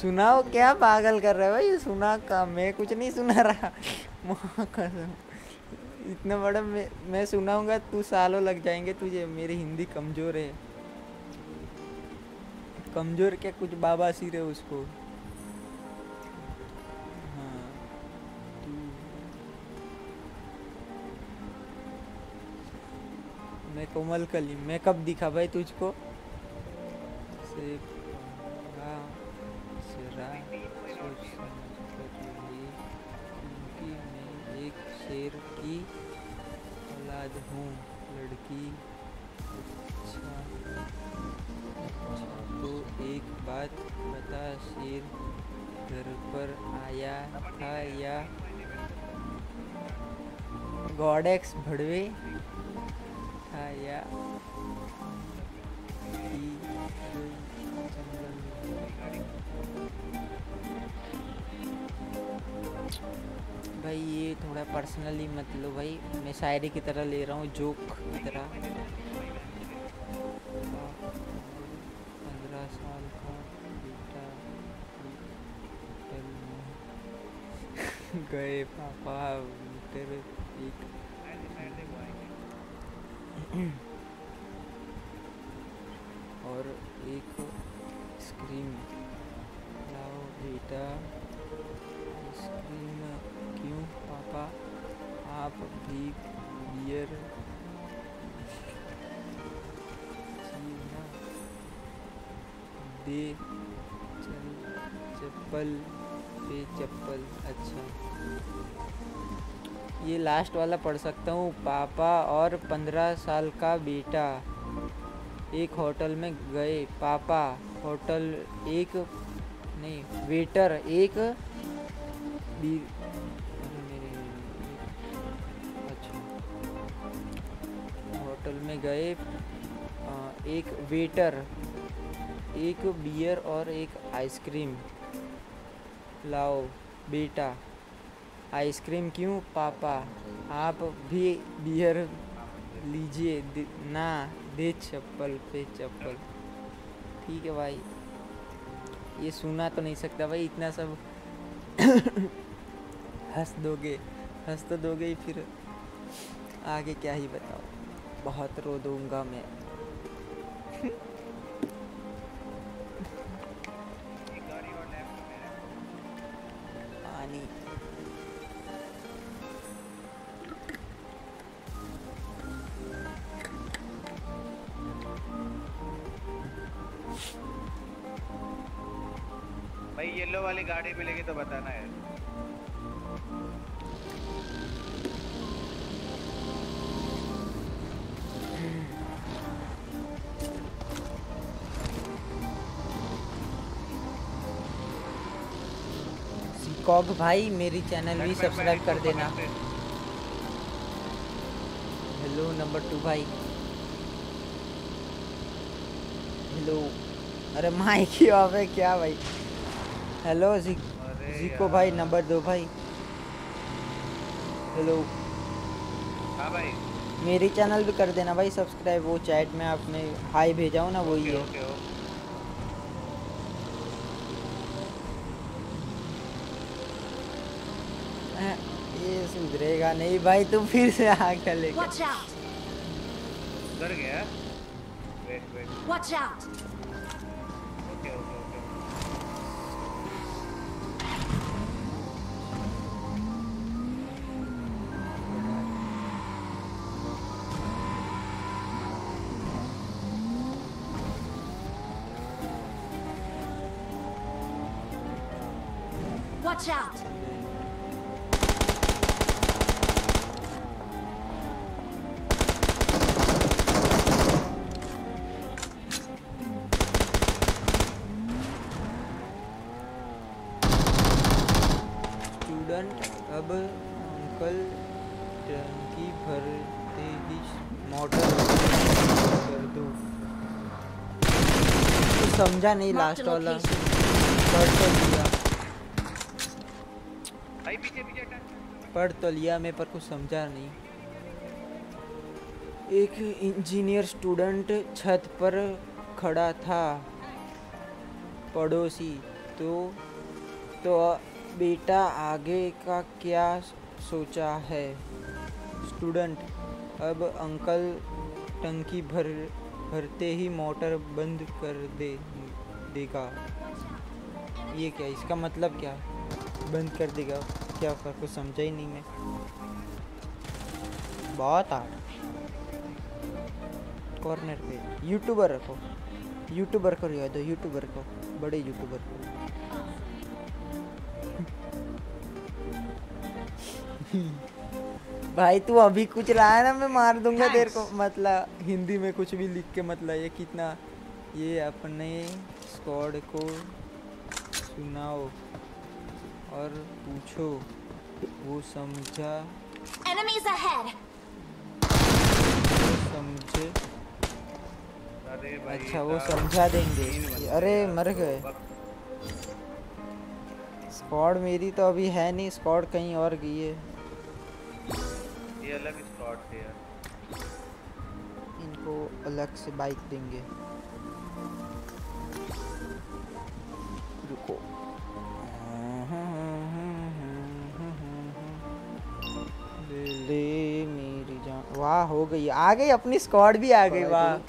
सुनाओ क्या पागल कर रहे हो भाई? सुना का मैं कुछ नहीं सुना रहा। इतना बड़ा मैं मैं सुनाऊँगा, तू सालों लग जाएँगे तुझे। मेरी हिंदी कमज़ोर है। कमज़ोर क्या? कुछ बाबा सिर है उसको। हाँ। मैं कोमल कली, मैं कब दिखा भाई तुझको? से की औलाद हूँ, लड़की। अच्छा अच्छा। तो एक बात बता, शेर घर पर आया था या? गॉडेक्स भड़वे था या? जंगल? भाई, ये थोड़ा पर्सनली मत लो भाई। मैं शायरी की तरह ले रहा हूँ जोक की तरह। पंद्रह साल का बेटा गए पापा, तेरे एक। और एक स्क्रीन लाओ बेटा। आप भी बियर दे चप्पल पे चप्पल अच्छा। ये लास्ट वाला पढ़ सकता हूँ। पापा और पंद्रह साल का बेटा। एक होटल में गए। पापा, होटल एक, नहीं, वेटर एक होटल में गए एक वेटर, एक बियर और एक आइसक्रीम। लाओ, बेटा, आइसक्रीम क्यों? पापा, आप भी बियर लीजिए ना, दे चप्पल पे चप्पल। ठीक है भाई। ये सुना तो नहीं सकता भाई, इतना सब हंस दोगे, हंस तो दोगे ही, फिर आगे क्या ही बताओ। बहुत रो दूँगा मैं। भाई येलो वाली गाड़ी मिलेगी तो बताना। भाई मेरी चैनल भी सब्सक्राइब कर देना। हेलो नंबर टू भाई। हेलो अरे माइक ही ऑफ़ है क्या भाई? हेलो जी जीको भाई नंबर दो भाई। हेलो हाँ भाई। मेरी चैनल भी कर देना भाई सब्सक्राइब वो चैट में आपने हाई भेजा हो ना वही ओके है। ओके ओके हैं, ये सुधरेगा नहीं भाई तुम फिर से आग लेके Watch out! गया वेट वेट वॉच out! समझा नहीं लास्ट वाला। पढ़ तो लिया। पढ़ तो लिया मैं पर कुछ समझा नहीं। एक इंजीनियर स्टूडेंट छत पर खड़ा था पड़ोसी। तो तो बेटा आगे का क्या सोचा है? स्टूडेंट अब अंकल टंकी भर भरते ही मोटर बंद कर दे। देगा। ये क्या, इसका मतलब क्या? बंद कर देगा। क्या होगा कुछ समझा ही नहीं मैं। बहुत हार्ड कॉर्नर पे। यूट्यूबर रखो यूट्यूबर को रिवा दो यूट्यूबर को। बड़े यूट्यूबर को। भाई, तू अभी कुछ है ना, मैं मार दूँगा तेरे को। मतलब हिंदी में कुछ भी लिख के मतलब ये कितना, ये अपने स्क्वाड को सुनाओ और पूछो वो समझा? Enemies ahead! समझे? अरे अच्छा वो समझा देंगे। अरे मर तो गए। स्क्वाड मेरी तो अभी है नहीं स्क्वाड कहीं और गई है। ये अलग स्पॉट थे यार। इनको अलग से बाइक देंगे। रुको। ले मेरी जान। वाह हो गई। आ गई अपनी स्क्वाड भी आ गई वाह।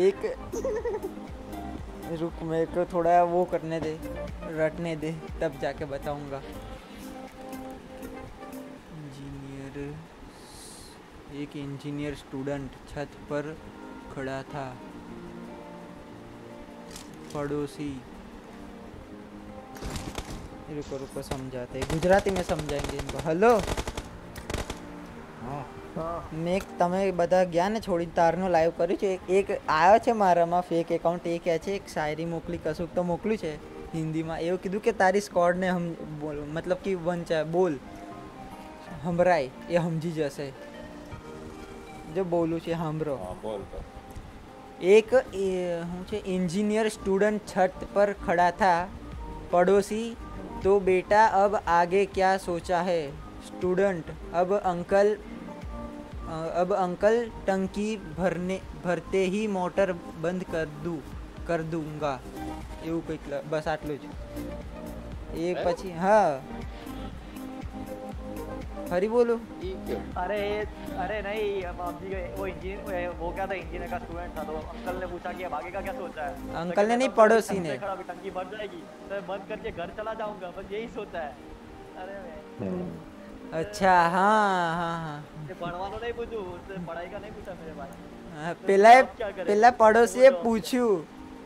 एक रुक मेरे को थोड़ा वो करने दे रटने दे तब जाके बताऊँगा। एक इंजीनियर स्टूडेंट छत पर खड़ा था पड़ोसी रुको रुको समझाते हैं। गुजराती में समझाएंगे इनको हेलो મેં તમે બધા ગયા ને છોડી તારનું લાઈવ કર્યું છે એક એક આવ્યો છે મારામાં ફેક એકાઉન્ટ એ કહે છે એક શાયરી મોકલી કશુંક તો મોકલ્યું છે હિન્દીમાં એવું કીધું કે તારી સ્કોડને હમ બોલ મતલબ કે વંચાય બોલ સંભળાય એ સમજી જશે જો બોલું છે સાંભળો હા બોલ તો એક એ શું છે इंजीनियर स्टूडेंट छत पर खड़ा था पड़ोसी तो बेटा अब आगे क्या सोचा है स्टूडेंट अब अंकल अ, अब अंकल टंकी भरने भरते ही मोटर બંધ કર દઉં કર દૂંગા એવું કંઈક લ- બસ આટલું જ એ પછી હા ફરી બોલું ઈ કેમ अरे अरे नहीं अब आप जी गए- वो इंजीनियर वो क्या था इंजीनियर का स्टूडेंट था तो अंकल ने पूछा कि अब आगे का क्या सोचा है तो अंकल कहता ने नहीं, था, पड़ोसी "टंकी ने। खड़ा अभी टंकी भर जाएगी तो मैं बंद करके घर चला जाऊंगा बस यही सोचा है अरे मैं અચ્છા હા હા હા ये ભણવાનું नहीं पूछू उससे पढ़ाई का नहीं पूछा मेरे भाई હા, પેલા अब क्या करें? પેલા પડોશીએ बोलो। પૂછ્યું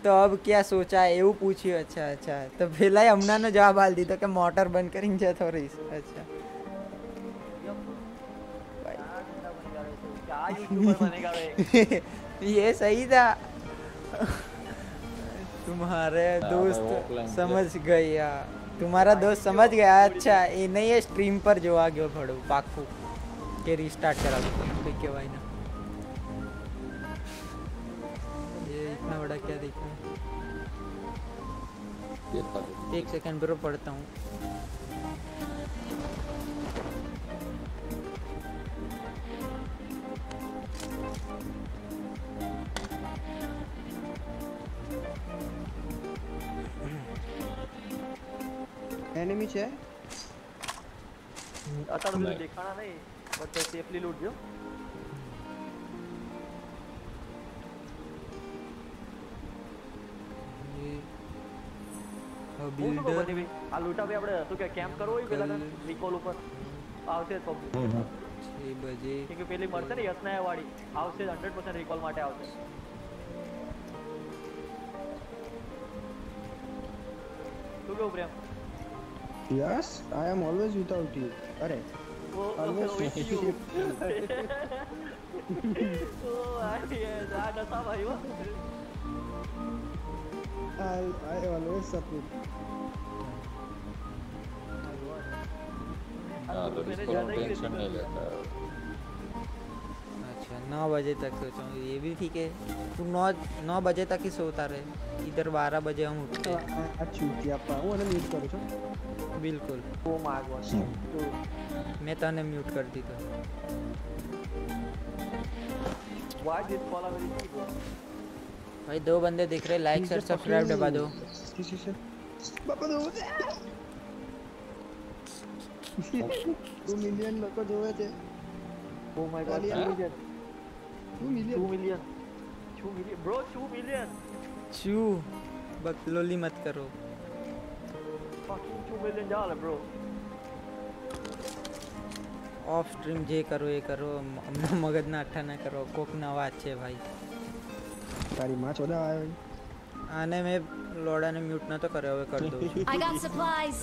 તો અબ ક્યાં સોચા એવું પૂછ્યું અચ્છા અચ્છા તો પેલા હમણાંનો જવાબ આલ દીધો કે મોટર બંધ કરીને જતો રહીશ અચ્છા ये सही था तुम्हारे दोस्त समझ गया तुम्हारा दोस्त समझ गया अच्छा ये नहीं है स्ट्रीम पर जो आ गया भड़ो पाकू के रिस्टार्ट करा दो ठीक है भाई ना ये इतना बड़ा क्या देखा एक सेकंड ब्रो पढ़ता हूँ એનિમી છે અત્યારે બધું નહીં. દેખાણા નહીં બટ સેફલી લૂટજો ये હું શું કહું बिल्डर બધી આ લૂંટા ભાઈ આપણે શું કે કેમ્પ કરવો હોય પેલા રિકોલ ઉપર આવશે જ પબ્લિક छः बजे કેમ કે પેલી મળશે ને યસનાયા વાળી આવશે હંડ્રેડ પર્સન્ટ રિકોલ માટે આવશે શું કહું પ્રેમ Yes, I am always without you. Alright. Oh, oh, always with you. oh, I I know how I was. I, I always support. हाँ तो इसको टेंशन नहीं लेता नौ बजे तक सोचा हूँ ये भी ठीक है तू नौ नौ बजे तक ही सोता रहे इधर बारह बजे हम उठते हैं। આ ચૂકી આપા હું એને મ્યુટ કરું છું बिल्कुल ઓ my god. તો मैं तने म्यूट कर दी तो why this call are very cheap? भाई दो बंदे दिख रहे लाइक और सब्सक्राइब दबा दो शी शी शी બાપા દો ટુ મિલિયન લોકો જોવે છે 2 million. Two 2 million million. 2 million. Bro, 2 million. चू बकलोली मत करो Fucking 2 million dollar, bro. Off stream જે કરો એ કરો અમને મગજના અઠ્ઠા ના કરો કોકના વાત છે ભાઈ તારી માં ચોદા આવે આને મેં લોડાને મ્યુટ નતો કર્યો હવે કરી દઉં છું I got supplies.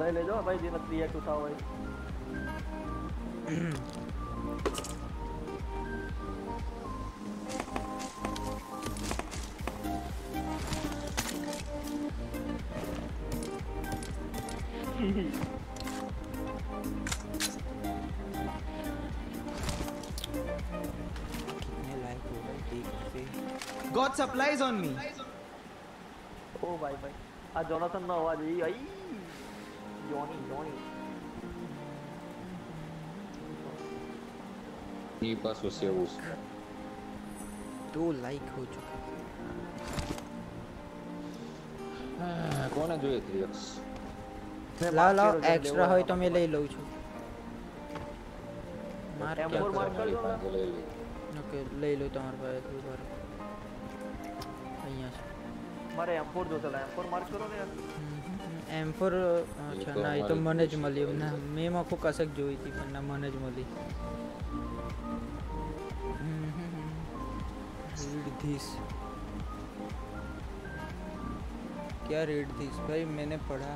લઈ લેજો ભાઈ જેને ક્રિએટ ઉઠાવ હોય कितने Got supplies on me. ઓ ભાઈ ભાઈ આ જોનાથન નો અવાજ ઈ આઈ જોની જોની એ પાછું સેવું છે दो लाइक हो चुका હા, કોને જોઈએ 3x મેં લાવ mark લાવ કર્યો છે, એક્સ્ટ્રા લેવો હોય તો હોય મેં લઈ લઉં છું માર એમ ક્યાં ફોર માર્ક મારી કરજો ને. પાસે લઈ લે ઓકે લઈ લઉં તમારી પાસેથી ઉભા રહો. અહીંયા છે મારે M4 જોતો લા M4 માર્ક કરો ને યાર એમ ફોર અચ્છા તો ના એ તો અમારી મને જ પાસે મળી છે. ના મેં આખું કસક જોઈ હતી પણ ના મને જ મળી રીડ ધીસ क्या रेड थी इस भाई मैंने पढ़ा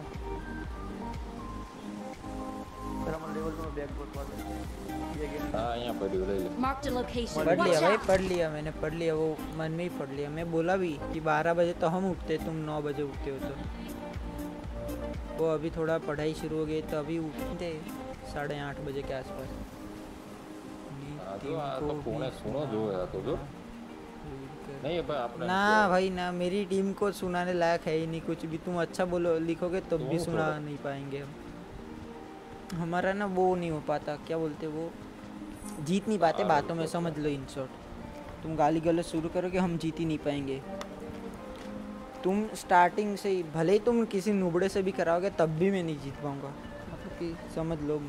पढ़ लिया भाई पढ़ लिया मैंने पढ़ लिया वो मन में ही पढ़ लिया। मैं बोला भी कि 12 बजे तो हम उठते तुम 9 बजे उठते हो तो। वो अभी थोड़ा पढ़ाई शुरू हो गई तो अभी उठते साढ़े आठ बजे के आसपास। हाँ, ना भाई ना मेरी टीम को सुनाने लायक है ही नहीं कुछ भी। तुम अच्छा बोलो लिखोगे तब तो भी सुना नहीं पाएँगे हम। हमारा ना वो नहीं हो पाता क्या बोलते वो? जीत नहीं पाते बातों में समझ लो इन शॉर्ट तुम गाली गलत शुरू करो कि हम जीत ही नहीं पाएँगे। तुम स्टार्टिंग से ही भले ही तुम किसी नुबड़े से भी कराओगे तब भी मैं नहीं जीत पाऊँगा। कि समझ लो।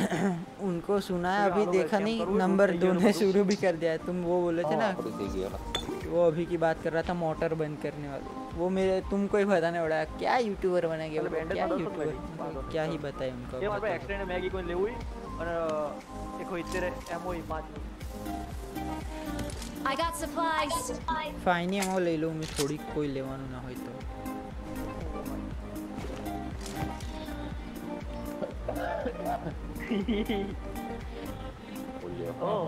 उनको सुना है अभी देखा नहीं नंबर दो ने शुरू भी कर दिया है। तुम वो बोले थे ना वो अभी की बात कर रहा था मोटर बंद करने वाले। वो मेरे तुमको ही बताने पड़ा क्या यूट्यूबर बना गया क्या यूट्यूबर क्या ही। बताए उनको एक्सीडेंट मैगी ले हुई और देखो इतने एमओ ही पाँच I got supplies. Fine ammo ले लो मैं थोड़ी कोई लेवानो ना होय तो। oh,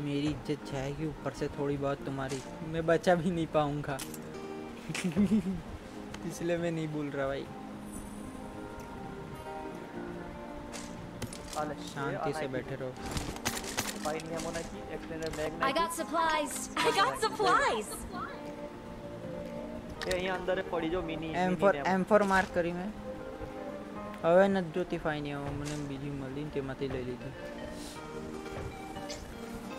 मेरी इज्जत जाएगी ऊपर से थोड़ी बहुत तुम्हारी मैं बचा भी नहीं पाऊंगा इसलिए मैं नहीं बोल रहा भाई હાલે शांति से बैठे रहो ફાઇન એમઓ નાખી extend mag I got supplies. I got supplies. એ અહીંયા અંદર એક પડી જો mini M four M four mark કરી મેં હવે નથી જોતી ફાઈની હવે મને બીજી મળી ને તેમાંથી લઈ લીધી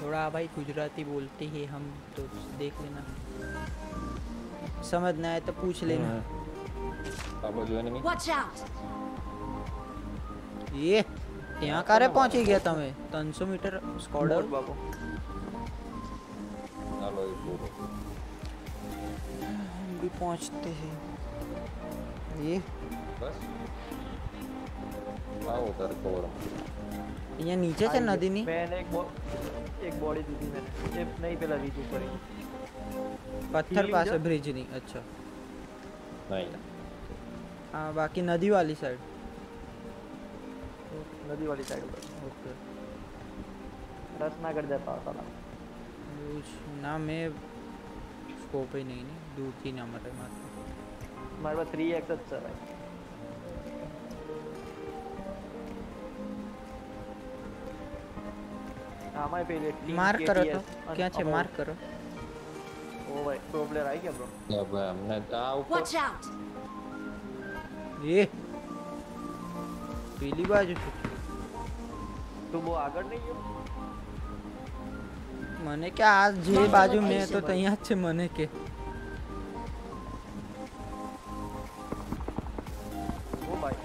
थोड़ा भाई गुजराती बोलते हैं हम तो देख लेना समझ ना आए तो पूछ लेना આ બાજુ enemy. Watch out! ये ત્યાં કારે પહોંચી ગયા તમે ત્રણસો મીટર સ્કોડર મોટ બાપુ ચાલો એ પૂરો हम भी पहुंचते हैं ये બસ આવો તારે cover માં. અહીંયા નીચે છે નદીની મેં એને एक बॉडी दी थी मैंने। ये नहीं पे लगी थी ऊपर पत्थर पास है ब्रिज नहीं अच्छा। नहीं। हाँ बाकी नदी वाली साइड नदी वाली साइड ऊपर ओके। रस ना कर देता साला ना मैं स्कोप ही नहीं नहीं। दूर की ना है मात्र हमारे पास 3x अच्छा भाई ભાઈ આમાંય પેલી team માર કરો તો KTS અને ક્યાં છે amount. માર કરો ઓ ભાઈ પ્રો પ્લેયર આવી ગયા બ્રો લે ભાઈ અમને આ ઉપર Watch out! એ પેલી બાજુ છે તું બહુ આગળ નહીં ગયો મને કે આ જે Mark the બાજુ મેં તો location. ત્યાં જ છે મને કે ઓ ભાઈ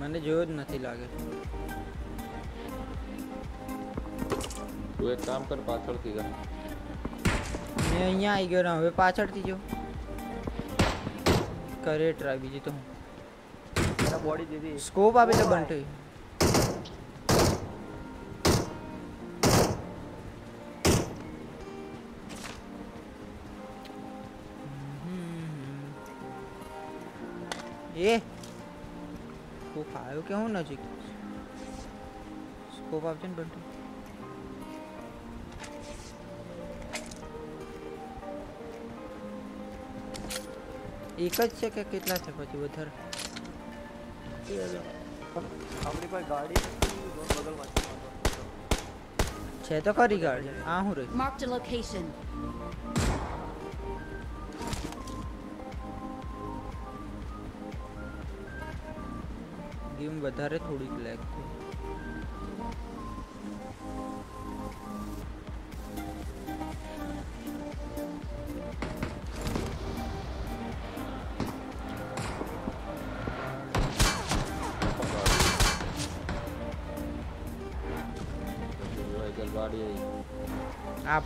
મને જોયો જ નથી લાગે તું એક કામ કર પાછળથી જા મેં અહીંયા આવી ગયો ને હવે પાછળથી જો કરે ટ્રાય બીજી તો એના બોડી દીધી સ્કોપ આપે તો ઓ ભાઈ. બંટો એ સ્કોપ આવ્યો કે હું નજીક સ્કોપ આપજે ને બંટુ એક જ છે કે કેટલા છે પછી વધારે આપણી પાસે ગાડી નથી, બગલમાં છે. છે તો ખરી ગાડી આ હું રહી Marked a location. ગેમ વધારે થોડીક લેગ થઈ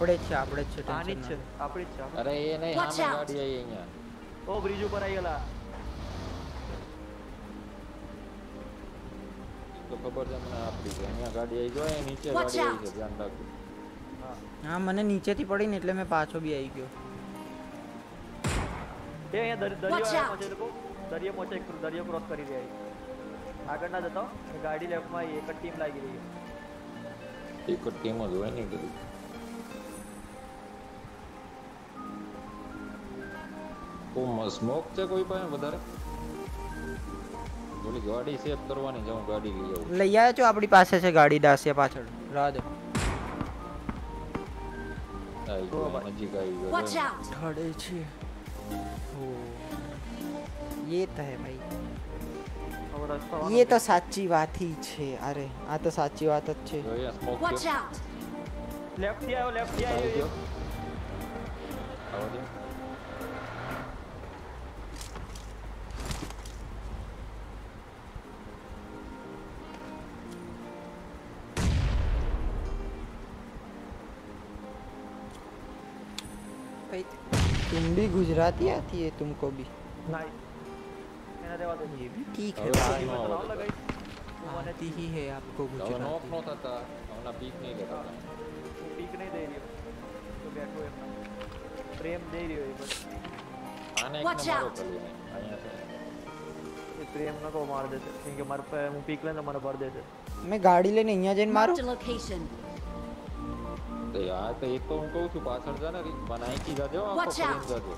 આપણે જ છે આપણે જ છે આની જ ટેન્શન છે આપણી જ છે અરે એ નહીં Watch સામે out. ગાડી આવી અહીંયા ઓ બ્રિજ ઉપર આવી ગયેલા તો ખબર છે મને આપડી છે અહીંયા ગાડી આવી ગયો એ નીચે Watch ગાડી out. આવી છે ધ્યાન રાખજો હા મને નીચેથી પડી ને એટલે મેં પાછો બી આવી ગયો એ અહીંયા દર- દરિયો Watch આવ્યો out. પહોંચે લોકો દરિયો પહોંચે દરિયો ક્રોસ કરી રહ્યા છે આગળ ના જતો એ ગાડી લેફ્ટમાં આવી એક જ ટીમ લાગી રહી છે એક જ ટીમ જ હોય ને બધી ઓ સ્મોક છે કોઈ પાસે વધારે ઓલી ગાડી સેફ કરવાની છે હું ગાડી લઈ આવું લઈ આવ્યા છો આપણી પાસે છે ગાડી દાસિયા પાછળ રાહ દો આવી ગયો નજીક આવી ગયો Watch જો. out! खड़े छे ओ ये तो है भाई હવે રસ્તો ये तो સાચી વાત ही છે અરે આ તો સાચી વાત જ છે જો અહીંયા સ્મોક Watch છે out! લેફ્ટ થી આવ્યો લેફ્ટ થી આવી આવ્યો तुम भी गुजराती आती है तुमको भी? नहीं। ठीक है। तो आती ही है आपको गुजराती। नहीं दे रही हो। तो ये बस। Watch out! ये प्रेम ना को मार देते। क्योंकि मर पे मुँह पीक लेने तो मर देते। मैं गाड़ी लेने यहाँ जेन मारूं? Marked a location. તો આ તો એક તો હું કહું છું પાછળ જા ને મને અહીંથી જાજો આખો Watch ફરીને out. જાજો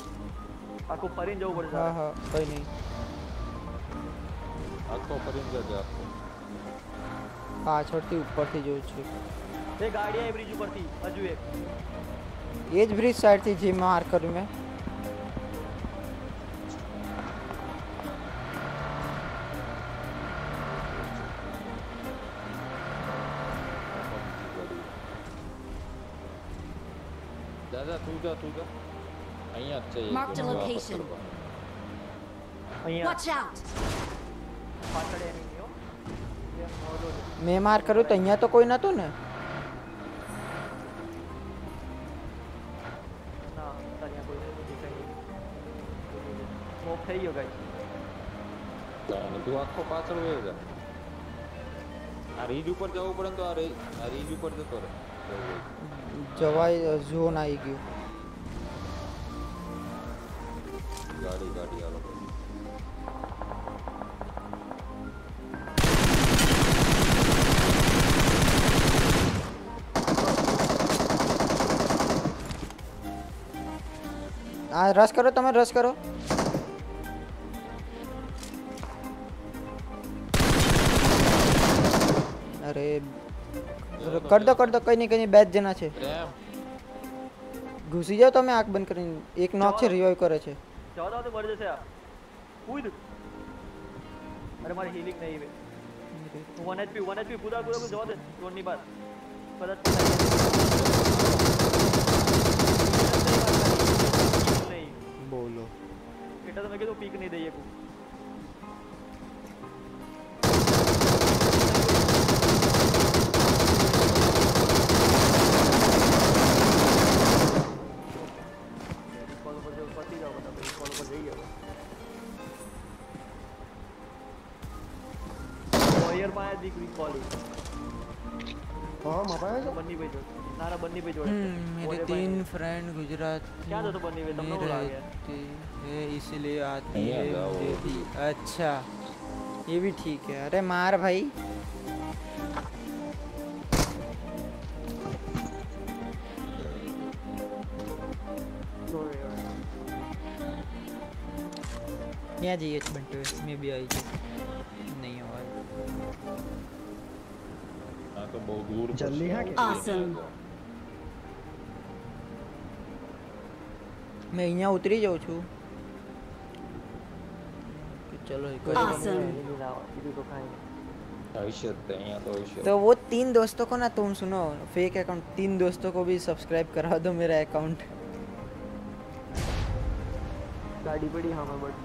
આખું ફરીને જવું પડશે હા હા કઈ નહીં આખો ફરીને જાજો આખો પાછળથી ઉપરથી જોઉં છું એ ગાડી આવી બ્રિજ ઉપરથી હજુ એક એ જ બ્રિજ સાઈડથી જે માર કર્યું મેં મેં માર કર્યું તો અહીંયા તો કોઈ નતું ને ના અત્યારે અહીંયા કોઈ દેખાય નહીં સ્મોક થઈ ગયો ગાઈ અને તું આખો પાછળ વયો જા આ રીજ ઉપર જવું પડે ને તો આ રી- આ રીજ ઉપર જતો રહે જવું હોય. જવાય ઝોન આવી ગયું ગાડી ગાડી આ લોકો હા રસ કરો તમે રસ કરો અરે અરે, કર દો કર દો કઈ નહીં કઈ નહીં બે જ જણા છે પ્રેમ ઘૂસી જાઓ તમે આંખ બંધ કરીને એક નોક છે રિવાઈવ કરે છે ज़्यादा तो बढ़ जैसे कूद। अरे मारे हीलिंग नहीं है one H P one H P पूरा पूरा कुछ जवाब है। रोडनी बात गलत नहीं। बोलो। बेटा तो मैं तो पीक नहीं दे ये को मेरे तीन फ्रेंड गुजरात इसलिए आती है अच्छा ये भी ठीक है अरे मार भाई जी एच बंटू इसमें भी आई थी तो बहुत दूर जल्दी है awesome. मैं यहाँ उतरी जाऊँ छू? तो चलो तो, तो वो तीन दोस्तों को ना तुम सुनो फेक अकाउंट तीन दोस्तों को भी सब्सक्राइब करा दो मेरा अकाउंट गाड़ी बड़ी हाँ बट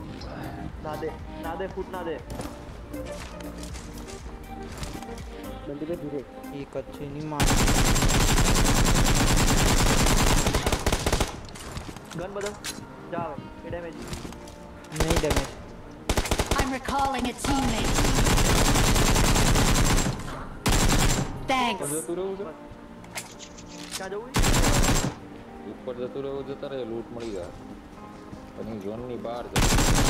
ના દે ના દે ફૂટ ના દે બંદી पे धीरे એક જ છે એની માં ગન બદલ જા હવે એ ડેમેજ નહીં damage I'm recalling a teammate. Thanks. ઉપર જતું રહેવું છે ક્યાં જવું ઉપર જતું રહેવું જતા રહે લૂંટ મળી જાય પછી ઝોનની બહાર જાય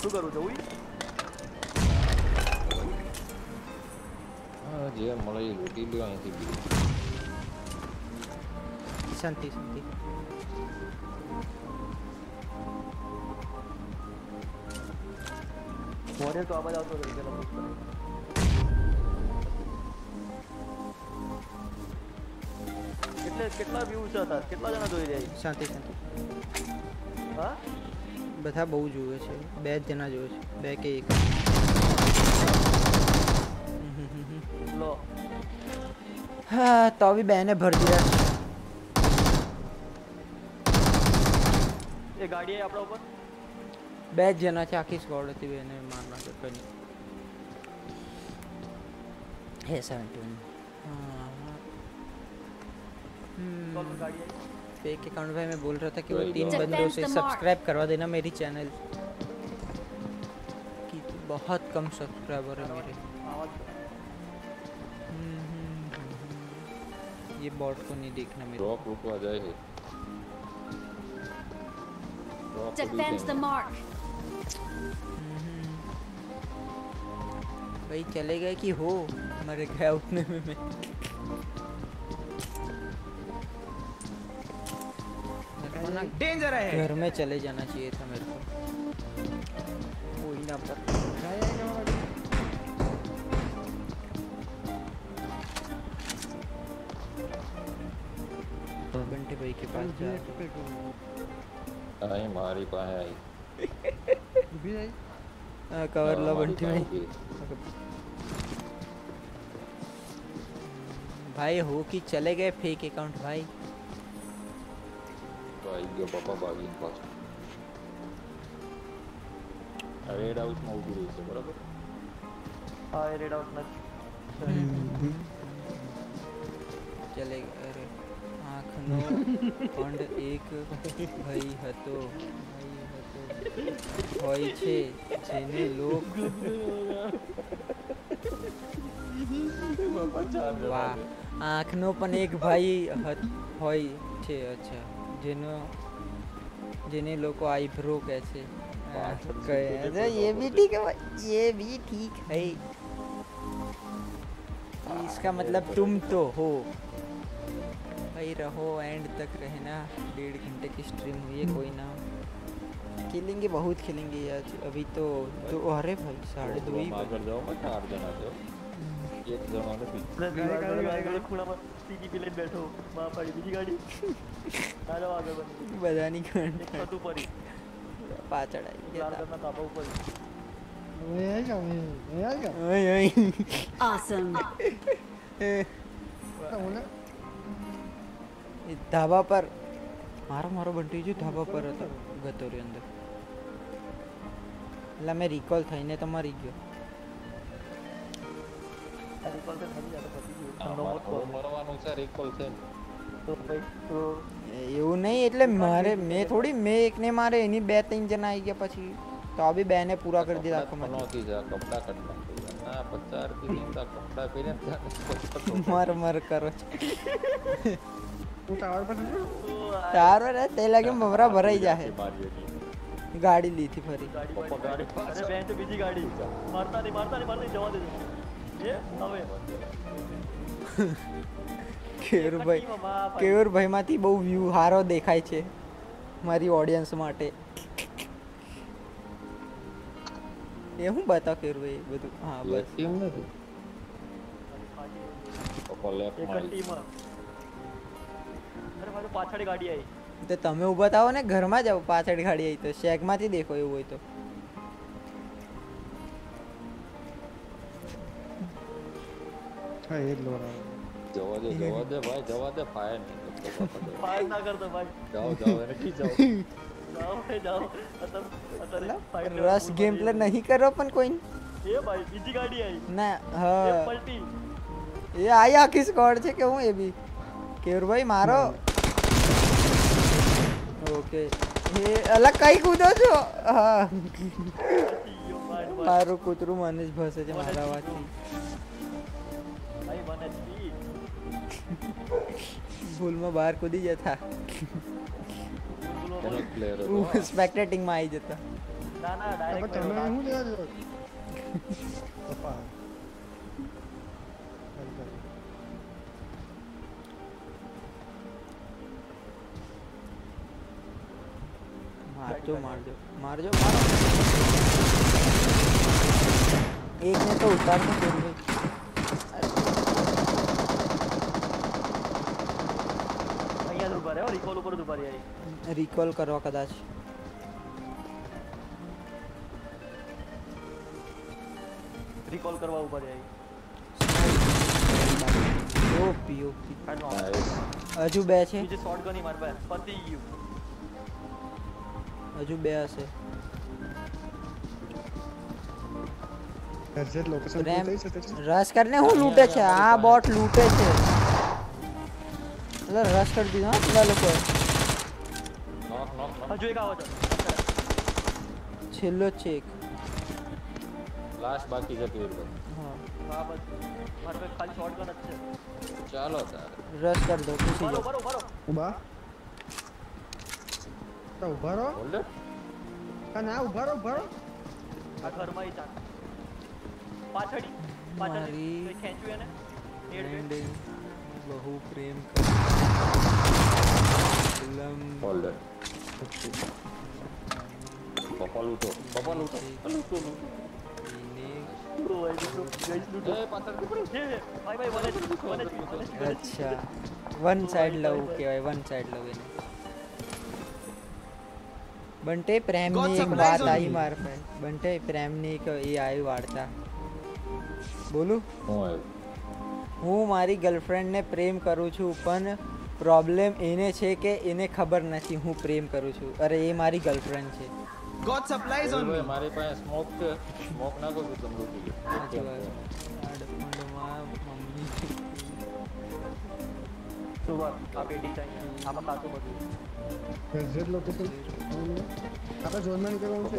그거로 좋이? 아, 이제 मलाई रोटी लगाने की भी शांति शांति मोरे तो आवाज़ आओ तो चलो એટલે કેટલા વ્યૂ છે તાર કેટલા જણા જોઈ રહ્યા છે? શાંતિ શાંતિ હા બધા બહુ જુએ છે બે જ જણા જુએ છે બે કે એક લો હા તો બી બેને ભર દીધા એ ગાડી આવી આપણા ઉપર બે જ જણા છે આખી સ્કોડ હતી બેને માર નાખ્યો કઈ હે સેવન્ટીન ચાલ ગાડી આવી फेक अकाउंट भाई मैं बोल रहा था कि वो तीन बंदों से सब्सक्राइब करवा देना मेरी चैनल की बहुत कम सब्सक्राइबर है मेरे। हम्म, हम्म, हम्म, ये बॉट को नहीं देखना मेरे। ड्रॉप रुक आ जाए डिफेंस द मार्क भाई चले गए कि हो? मर गया उतने में मैं। ना डेंजर है। घर में चले जाना चाहिए था मेरे को। वही घंटे भाई के पास जा आई मारी पाए आई भी आई? हाँ, कवर लो बंटी भाई। भाई हो कि चले गए फेक अकाउंट भाई? भाई यो पापा भागी फास्ट रेड हाउस में ऊभी રહી છે બરાબર હા રેડ હાઉસ માં ચલે અરે આંખનો પંડ એક ભઈ હતો હોય છે જેને લોક વાહ આંખનો પણ એક ભાઈ હોય છે અચ્છા जिन्हों जिन्हें लोग को आईब्रो कैसे अरे ये भी ठीक है ये भी ठीक है इसका मतलब तुम तो हो भाई रहो एंड तक रहना डेढ़ घंटे की स्ट्रीम हुई है कोई ना खेलेंगे बहुत खेलेंगे यार अभी तो दो अरे भाई साढ़े दो ही मार चार जना तो एक जना तो पीछे गाड़ी गाड़ी गाड़ी खुला मत सीधी बैठो गाड़ी જાઓ આગળ બની બધા ની એક હતું પરી પાછળ આવી લાલ ગયા કલરના તાબા ઉપર ઓય ઓય Awesome. એ ધાબા પર મારો મારો બંટી જો ધાબા પર હતો ગતો રહ્યો અંદર એટલે મેં રિકોલ થઈને તો મરી ગયો આ recall તો થઈ જાય તો પતી ગયું. આમાં ઠંડો મોટ થોડું મરવાનું છે recall છે ને. તો ભાઈ એવું નહીં એટલે મારે મેં થોડી મેં એકને મારે એની બે ત્રણ જણા આવી ગયા પછી તો આ બી બેને પૂરા કરી દીધા આખો મને નહોતી જા કપડા કટ ના પચાર થી નીતા કપડા પહેરે મર મર કરો તું ટાવર પર ટાવર પર તે લાગે મમરા ભરાઈ જાહે ગાડી લીધી ફરી અરે બેન તો બીજી ગાડી મારતા નહીં મારતા નહીં મારતા જવા દેજો એ હવે કેયુરભાઈ. કેયુરભાઈમાંથી બહુ વ્યૂ સારો દેખાય છે મારી ઓડિયન્સ માટે. એ હું બતાવ કેયુરભાઈ બધું? હા બસ. એમ નથી? પાછળ ગાડી આવી. તો તમે ઊભા થાઓ ને ઘરમાં જાવ પાછળ ગાડી આવી તો શેકમાંથી દેખો એવું હોય તો. હા એ જ લોરા જવા દે જવા દે ભાઈ જવા દે ફાયર નહીં કરતો પપ્પા દે. ફાયર ના કરતો ભાઈ જાઓ જાઓ એને કી જાઓ જાઓ ભાઈ જાઓ અત્યારે અત્યારે ફાયર રસ ગેમ પ્લે નહીં કરો પણ કોઈ એ ભાઈ બીજી ગાડી આવી ના એ હા પલટી એ આઈ આખી સ્કોડ છે કે હું એ બી કેયુરભાઈ મારો ઓકે એ અલગ કઈ કૂદો છો હા પલટી ગયો ભાઈ ભાઈ મારું કૂતરું મને જ ભસે છે મારા અવાજથી ભાઈ મને જી ભૂલમાં બહાર કૂદી જતા બોલો એનો ભાઈ. પ્લેયર હતો હું સ્પેક્ટેટિંગમાં આવી જતા ના ના પણ ડાયરેક્ટ તમે શું લેવા છો પપ્પા મારજો મારજો મારજો મારો એક ને તો ઉતારજો અહીંયા જ ઉભા રહે રિકોલ ઉપર જ ઉભા રહી રિકોલ કરવા કદાચ રિકોલ કરવા ઉભા રહી ઓપી ઓપી હા, આવી એ હજુ બે છે બીજી શોર્ટ ગની માર પાસે પતી ગયું હજુ બે હશે એક્ઝેક્ટ લોકેશન રેમ થઈ શકે છે રસ કરીને હું લૂંટે છે આ બોટ લૂંટે છે चलो रश कर दी हाँ वालों को नॉक नॉक नॉक जो एक आवाज़ छेलो चेक। लास्ट बाकी का प्योर बन हाँ। बस मर पे खाली शॉट गन अच्छे। चलो सर। रश कर दो किसी को। भरो भरो तो भरो बोल कना हाँ, भरो भरो आ घर में ही जा पाछड़ी पाछड़ी। खेंचू है ना? एंडिंग बहु प्रेम अच्छा। वन साइड लव के भाई वन साइड लव इन्हें। बंटे प्रेम ने एक बात आई मार पे बंटे प्रेम ने एक ये आई वार्ता। बोलू? હું મારી ગર્લફ્રેન્ડને પ્રેમ કરું છું પણ પ્રોબ્લેમ એને છે કે એને ખબર નથી હું પ્રેમ કરું છું. અરે એ મારી ગર્લફ્રેન્ડ છે. કેયુરભાઈ, મારી પાસે સ્મોક છે. સ્મોક ના તો તમે લૂંટી સાચી લો વાત. ઝાડખંડમાં મમ્મી આ આમાં બધું. લોકેશન આપણે ઝોનમાં નીકળવાનું છે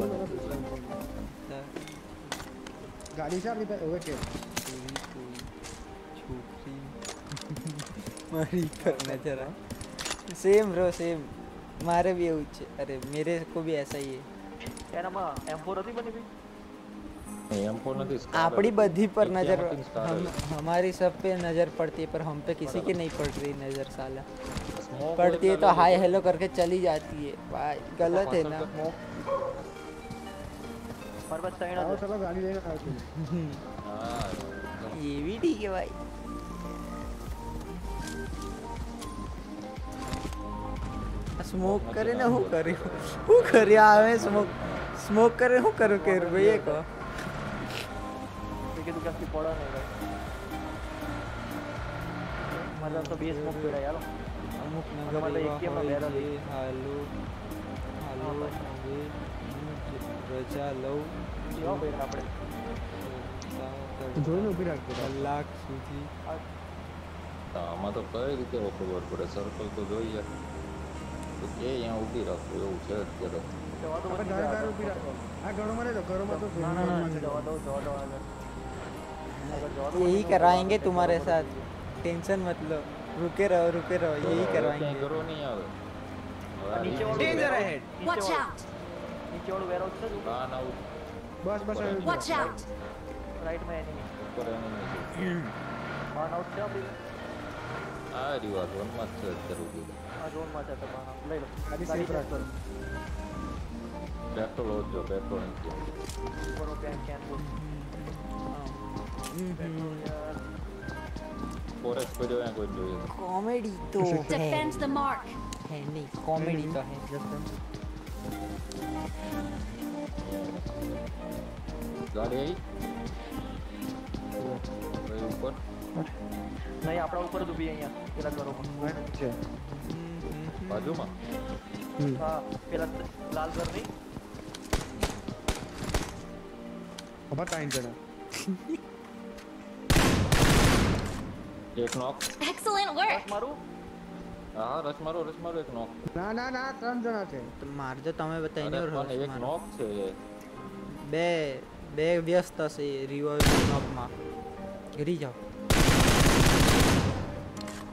ગાડી છે આપણી પાસે હવે મારી પર નજર આ સેમ બ્રો સેમ મારે भी એવું જ છે અરે मेरे को भी ऐसा ही है એનામાં M4 હતી બની ભાઈ નહીં, M4 નથી Scar આપણી હતી. બધી पर एक नजर Yamaha Scar हम હતી. हमारी सब पे नजर पड़ती है पर हम पे किसी की नहीं पड़ रही नजर साला Smoke पड़ती है હોય तो એટલે हाय લૂંટો. हेलो करके चली जाती है भाई गलत है ना પાછળ smoke. મારી પાસે ત્રણ આવો જ ચલો ગાડી લઈને આવ્યો છું હા ये भी ठीक है भाई સ્મોક કરીને હું કર્યું હું કર્યા આવે સ્મોક સ્મોક કરીને હું કરું કે ભાઈ એ કહો મેં કીધું ક્યાંથી પડે નહીં ભાઈ મારે તો બે સ્મોક પીડા યાર અમુક નગર અમારે એવા AKM માં હોય બેરલ જે હાલો હાલો હવે હું જ રજા લઉં કેવા ભાઈ આપણે જોઈને ઊભી રાખજો કલાક સુધી તો આમાં તો કઈ રીતે ખબર પડે સર્કલ તો જોઈએ તો કે અહીંયા ઊભી રાખવું એવું છે અત્યારે જવા દો આપણે બધી ઘરે જવા ઘરે દો. ઊભી રાખો આ ઘરોમાં રહેજો ઘરોમાં તો ના ના ના ઘરોમાં જવા દો જવા દો આગળ આગળ જવા દો यही कराएंगे तुम्हारे साथ टेंशन मत लो रुके रहो रुके रहो यही ક્યાંય करवाएंगे કરો નહીં આવે હવે આ આ નીચે રીંગ વાળું છે. warehouse- નીચે Watch વાળું- out! નીચે વાળું warehouse છે જો? કાન આવું બસ બસ આવી ઊભી Watch રાખો. out! રાઈટમાં enemy. ઉપર drone macet apa? Lain. Tadi saya beraktor. Beraktor lo jo, beraktor yang kian. Baru yang kian tu. Forest video yang kau join. Comedy तो Defends the mark. है नहीं comedy तो है. गाड़ी आई? ऊपर? नहीं आपका ऊपर तो भी है यहाँ. इलाका ऊपर. अच्छा. બાજુમાં હા પેલા લાલ ઘર નહીં ખબર ત્રણ જણા એક નોક Excellent work. બસ મારું હા રસ મારો રસ મારો એક નોક ના ના ના ત્રણ જણા છે तो मार दो તમે બતાઈને અરે પણ એક નોક છે બે બે વ્યસ્ત હશે રિવોલ્વર નોકમાં ઘરી જાઓ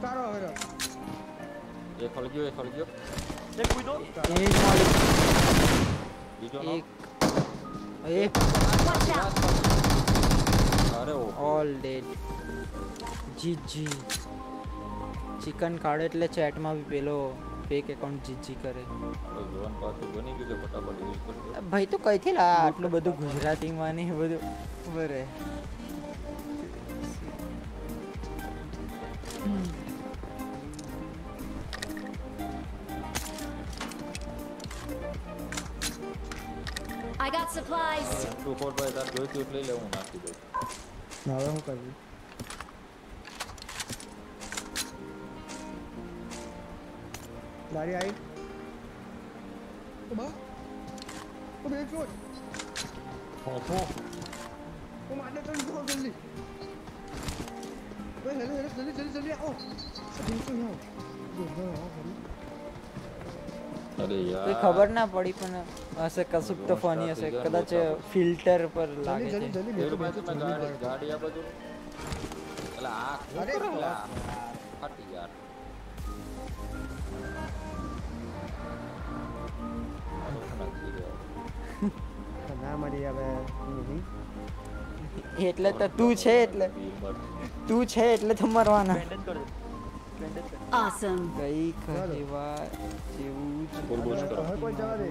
તારો હવે એક હળગ્યો એક હળગ્યો એક કૂદો એ જ માલિક બીજો નોક એક એક Watch out. અરે ઓ all dead G G chicken ખાડે એટલે ચેટમાં બી પેલો ફેક એકાઉન્ટ જીજી કરે ઝોન પાછું બની ગયું છે ફટાફટ યુઝ કરજો ભાઈ તું કઈથી લા આટલું બધું ગુજરાતીમાં ને એ બધું બરે got supplies. Two four by that go to play level not to do. Now I'm coming. गाड़ी आई तो तो ब्रेक छोड़ let's go, तो इनको जल्दी Hey, हेलो हेलो जल्दी जल्दी जल्दी आओ come here, come here, come here. અરે યાર કોઈ ખબર ના પડી પણ હશે કશુંક તો ફની હશે કદાચ ફિલ્ટર પર લાગે જલ્દી છે જલ્દી પેલું બેઠો બાજુ બેઠો મેં જલ્દી ગાડી ગાડી આ બાજુ એટલે આ શું અરે કરે વાહ. આ? ફાટી યાર આનું શું નાખી રહ્યા? ના મળી હવે નહીં એટલે તો તું છે એટલે બીમર. તું છે એટલે તો મરવાના બેન્ડેજ કરજો બેન્ડેજ કર Awesome. કઈ કહેવા જેવું જ બોલ બોલ કરો હવે કોઈ જવા દે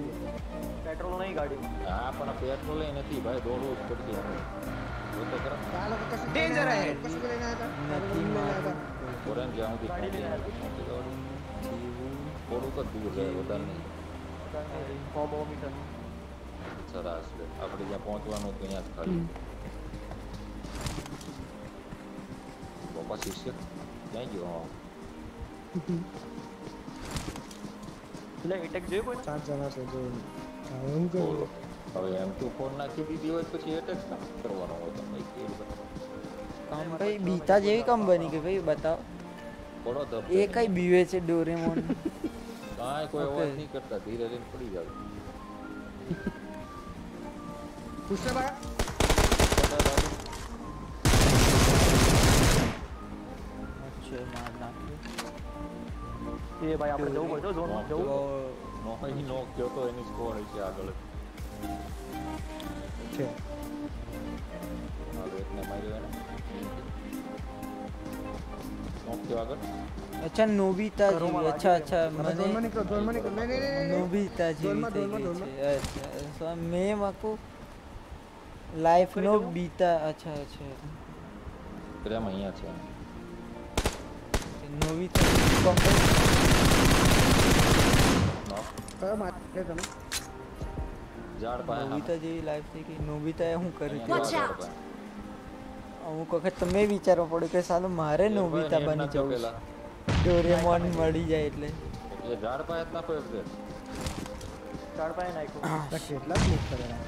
પેટ્રોલ નહીં ગાડીમાં હા પણ પેટ્રોલ નથી ભાઈ દોડવું જ પડશે આપણે. જો તો ખરા આ લોકો કશું ડેન્જર હે કશું લઈને આવ્યા હતા નથી મારું ફોરેન જ્યાં સુધી ગાડી લઈને પહોંચી જવાનું. થોડુંક જ દૂર છે વધારે નહીં સો બહુ મીટર સરસ લે. આપણે જ્યાં પહોંચવાનું હતું ત્યાં જ ખાલી બાપા શિષ્ય ક્યાં ગયો હા એટલે એટેક જોયું કોઈ સાત જણા છે જો હવે હું કરું બોલો. હવે એમ ટુ ફોર નાખી દીધી હોય તો પછી એટેક ના કરવાનો હોય તમે એ બધા કામ કઈ બીતા જેવી કામ બની ગઈ ભાઈ બતાવ બોલો તો એ કઈ બીવે છે ડોરેમોન કાંઈ કોઈ અવાજ Okay. નહીં કરતા ધીરે ધીરે પડી જાવ પૂછને બા અચ્છા માર નાખ્યું એ ભાઈ આપણે જવું પડશે ઝોનમાં જવું તો નો ઈ નો ગયો તો એની સ્કોર છે આગળ છે હવે એકને માર્યો એને નો ગયો આગળ અચ્છા નોબિતા ઘરોમાં જેવી અચ્છા લાગી અચ્છા હવે મને ધોનમાં નીકળો ધોનમાં નીકળો નહીં નહીં નહીં, નહીં નોબિતા જેવી ધોનમાં, થઈ ધોનમાં, ગઈ છે અચ્છા મેં મકુ લાઈફ નો બીતા અચ્છા અચ્છા પ્રેમ અહીંયા છે નોબિતા કોમ્પેસ નો કયો મારે તમે ઝાડ પાસે નોબિતા જેવી લાઈફ થઈ ગઈ નોબિતાએ શું કર્યું Watch તે? out. અમુક વખત તમે વિચારવું પડે કે સાલું મારે નોબિતા બની જવું છે. ડોરેમોન મળી જાય એટલે એ ઝાડ પાસે જ નાખો એક બે ચાર પાસે નાખ્યું આ કેટલા ક્લિક કરેલા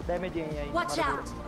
ડેમેજ અહીંયા આવી Watch મારા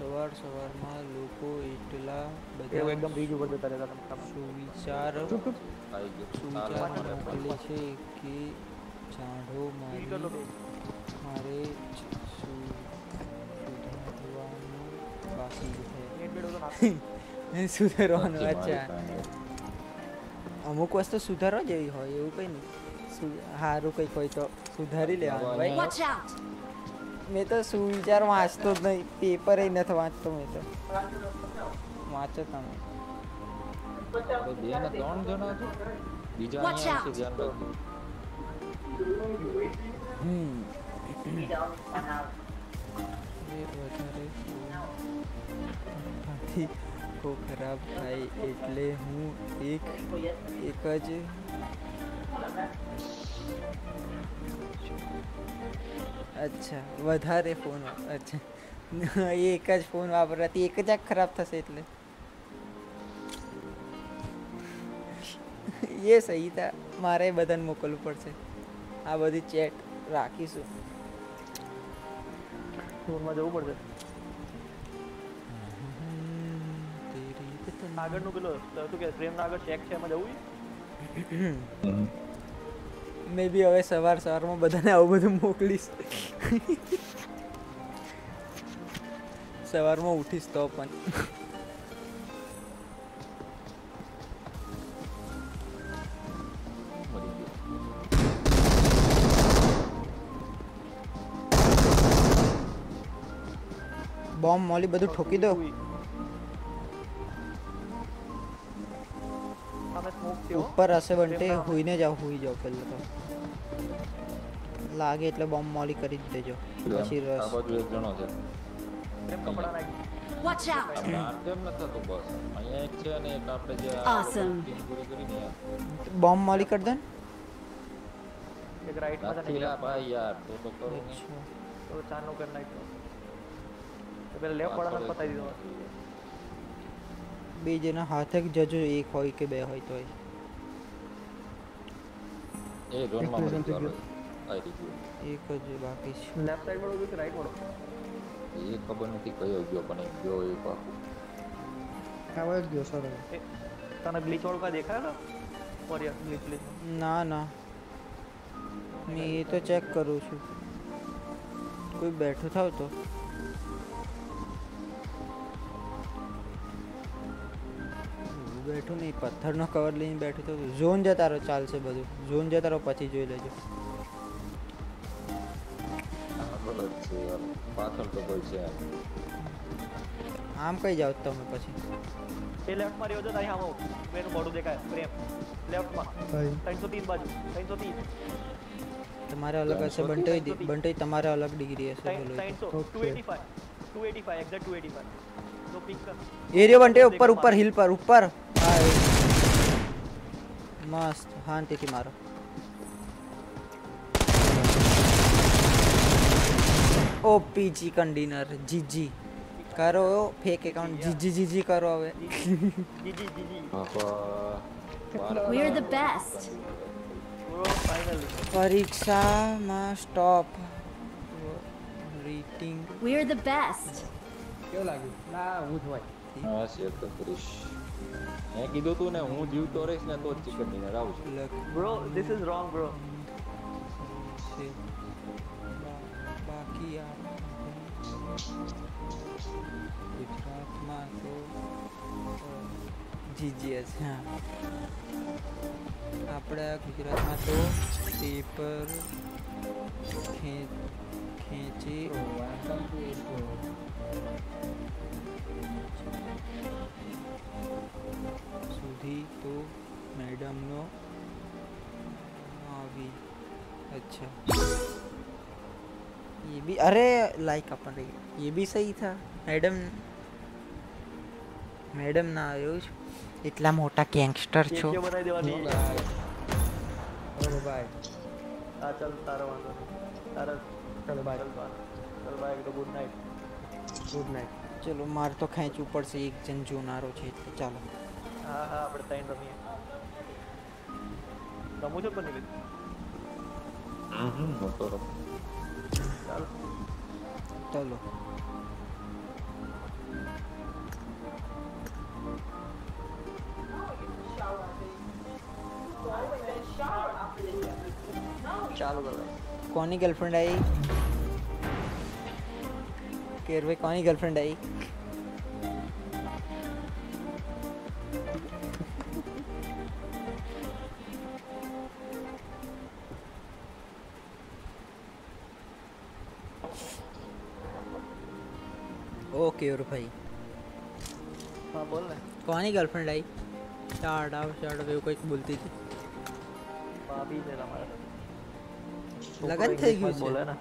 સવાર સવારમાં લોકો એટલા એવું બધા એકદમ રીજ ઉપર જતા રહેતા તમે સામે. સુવિચાર આવી ગયો સુવિચાર ચાલો, મોકલે છે કે જાડો ઈ કરલો મારી બે. મારે જ સુ- સુધારવાનું બાકી છે નેટ બેડ હતો નાખો. સુધારવાનું સાચી અચ્છા મારી પાસે. અમુક વસ્તુ સુધારવા જેવી હોય એવું કંઈ નહીં સુ- સારું કંઈક હોય તો સુધારી લેવાનું ભાઈ Watch out. મેં તો સુવિચાર વાંચતો જ નહીં પેપર નથી વાંચતો મેં તો વાંચો તમે આપણે બે ને ત્રણ જણા છો બીજા Watch અહીંયા out. છે ધ્યાન રાખજો હમ એ વધારે ખાવાથી આંખો ખરાબ થાય એટલે હું એક એક જ અચ્છા વધારે ફોન અચ્છા. એ એક જ ફોન વાપરવાથી એક જ આંખ ખરાબ થશે એટલે. એ સહી था મારે બધાને મોકલવું પડશે. આ બધી ચેટ રાખીશું. ફોનમાં જવું પડશે? આગળનું પેલો તું કે ફ્રેમના આગળ ચેક છે એમાં જવું મે બી હવે સવાર સવારમાં બધાને આવું બધું મોકલીશ સવારમાં ઉઠીશ તો પણ મરી ગયો બોમ્બ મોલી બધું ઠોકી દો ઉપર હશે બંટે ફ્રેમના- હુઈને જાઓ હુઈ જાઓ પહેલા તો લાગે એટલે બોમ્બ મોલી કરી જ દેજો પછી આ રસ બાજુ એક જણો છે ફ્રેમ કપડા નાખી Watch out. આ કેમ નથી થતું બસ અહીંયા એક છે અને એક આપણે જે આ Awesome. team પૂરી કરીને યાર. બોમ્બ મોલી કરી દો ને એક રાઈટમાં છે ને નથી એક લા ભાઈ યાર તો તો કરો ને. અચ્છા. તો ચારનું કરી નાખ્યો તો પેલા લેફ્ટ વાળાને પતાવી દીધો બે જણા હાથે જ જજો એક હોય કે બે હોય તોય એ ઝોનમાં મરી ગયો. આવી ગયો. એક જ બાકી છે. લેફ્ટ સાઈડ વાળો કે રાઈટ વાળો એ ખબર નથી કયો ગયો પણ એક ગયો એક વાર. આવા જ ગયો સર તને ગ્લિચ વાળું કાંઈ દેખાય વોરિયર ગ્લિચ ગ્લિચ ના ના. મેં એ તો ચેક કરું છું. કોઈ બેઠો થાવ તો? બેઠું નહીં પથ્થરનો કવર લઈને બેઠું તો ઝોન જતા રહો ચાલશે બધું ઝોન જતા રહો પછી જોઈ લેજો આગળ જ છે યાર પાછળ તો કોઈ છે નહીં. આમ કઈ જાઓ તમે પછી એ લેફ્ટમાં રહ્યો છે તારી સામે એનું મોઢું દેખાય પ્રેમ લેફ્ટમાં ભાઈ ત્રણસો ત્રીસ બાજુ ત્રણસો ત્રીસ તમારે અલગ હશે બંટોય દી- બંટોય તમારે અલગ ડિગ્રી હશે બોલો એ તો. ત્રણસો two eighty five two eighty five exact two eighty five તો પિક કર એ રહ્યો બંટે ઉપર ઉપર હિલ પર ઉપર हाय मस्त हाँ ओ पी जी कंडीनर जी जी करो फेक अकाउंट जी जी जी जी करो अबे। वी आर द बेस्ट परीक्षा माँ stop reading we are the best क्यों लागी? ना उठवाई हाँ शेयर कर करिश મેં કીધું તું ને હું જીવતો રહીશ ને તો જ ચિકન ડિનર આવશે લખ bro this is wrong bro છે બા- બાકી આ ગુજરાતમાં તો જીજીએસ હા આપણા ગુજરાતમાં તો પેપર ખે- ખેંચી સુધી તો મેડમનો આવી अच्छा ये भी अरे लाइक अपन रही ये भी सही था मैडम મેડમ ના આવ્યો છું એટલા મોટા ગેંગસ્ટર છો કેક બનાવી દેવાની બરોબર બાય હા ચાલ તારો વાંધો નહીં તારા ચાલો બાય ચાલ બાય ચાલ બાય તો ગુડ નાઇટ ગુડ નાઇટ ચલો મારે તો ખેંચવું પડશે એક જણ જોનારો છે એટલે ચાલો ಹಾ ಹಾ ಬಿಡ್ತಾಯಿನ್ ರಮಿ ನಮೂಜ ಬಂದಿದೆ ಹ್ಮ್ ಹ್ಮ್ ಮತ್ತೋರ ಚಾಲು ಚಾಲು चालू। कर। कौन गर्लफ्रेंड आई? केर भाई कौन गर्लफ्रेंड आई? क्योर भाई। हाँ बोल रहे कौन ही गर्लफ्रेंड आई चार्ट आउट चार्ट वे कोई बोलती थी। भाभी मेरा मारा। लगन थे क्यों बोला ना।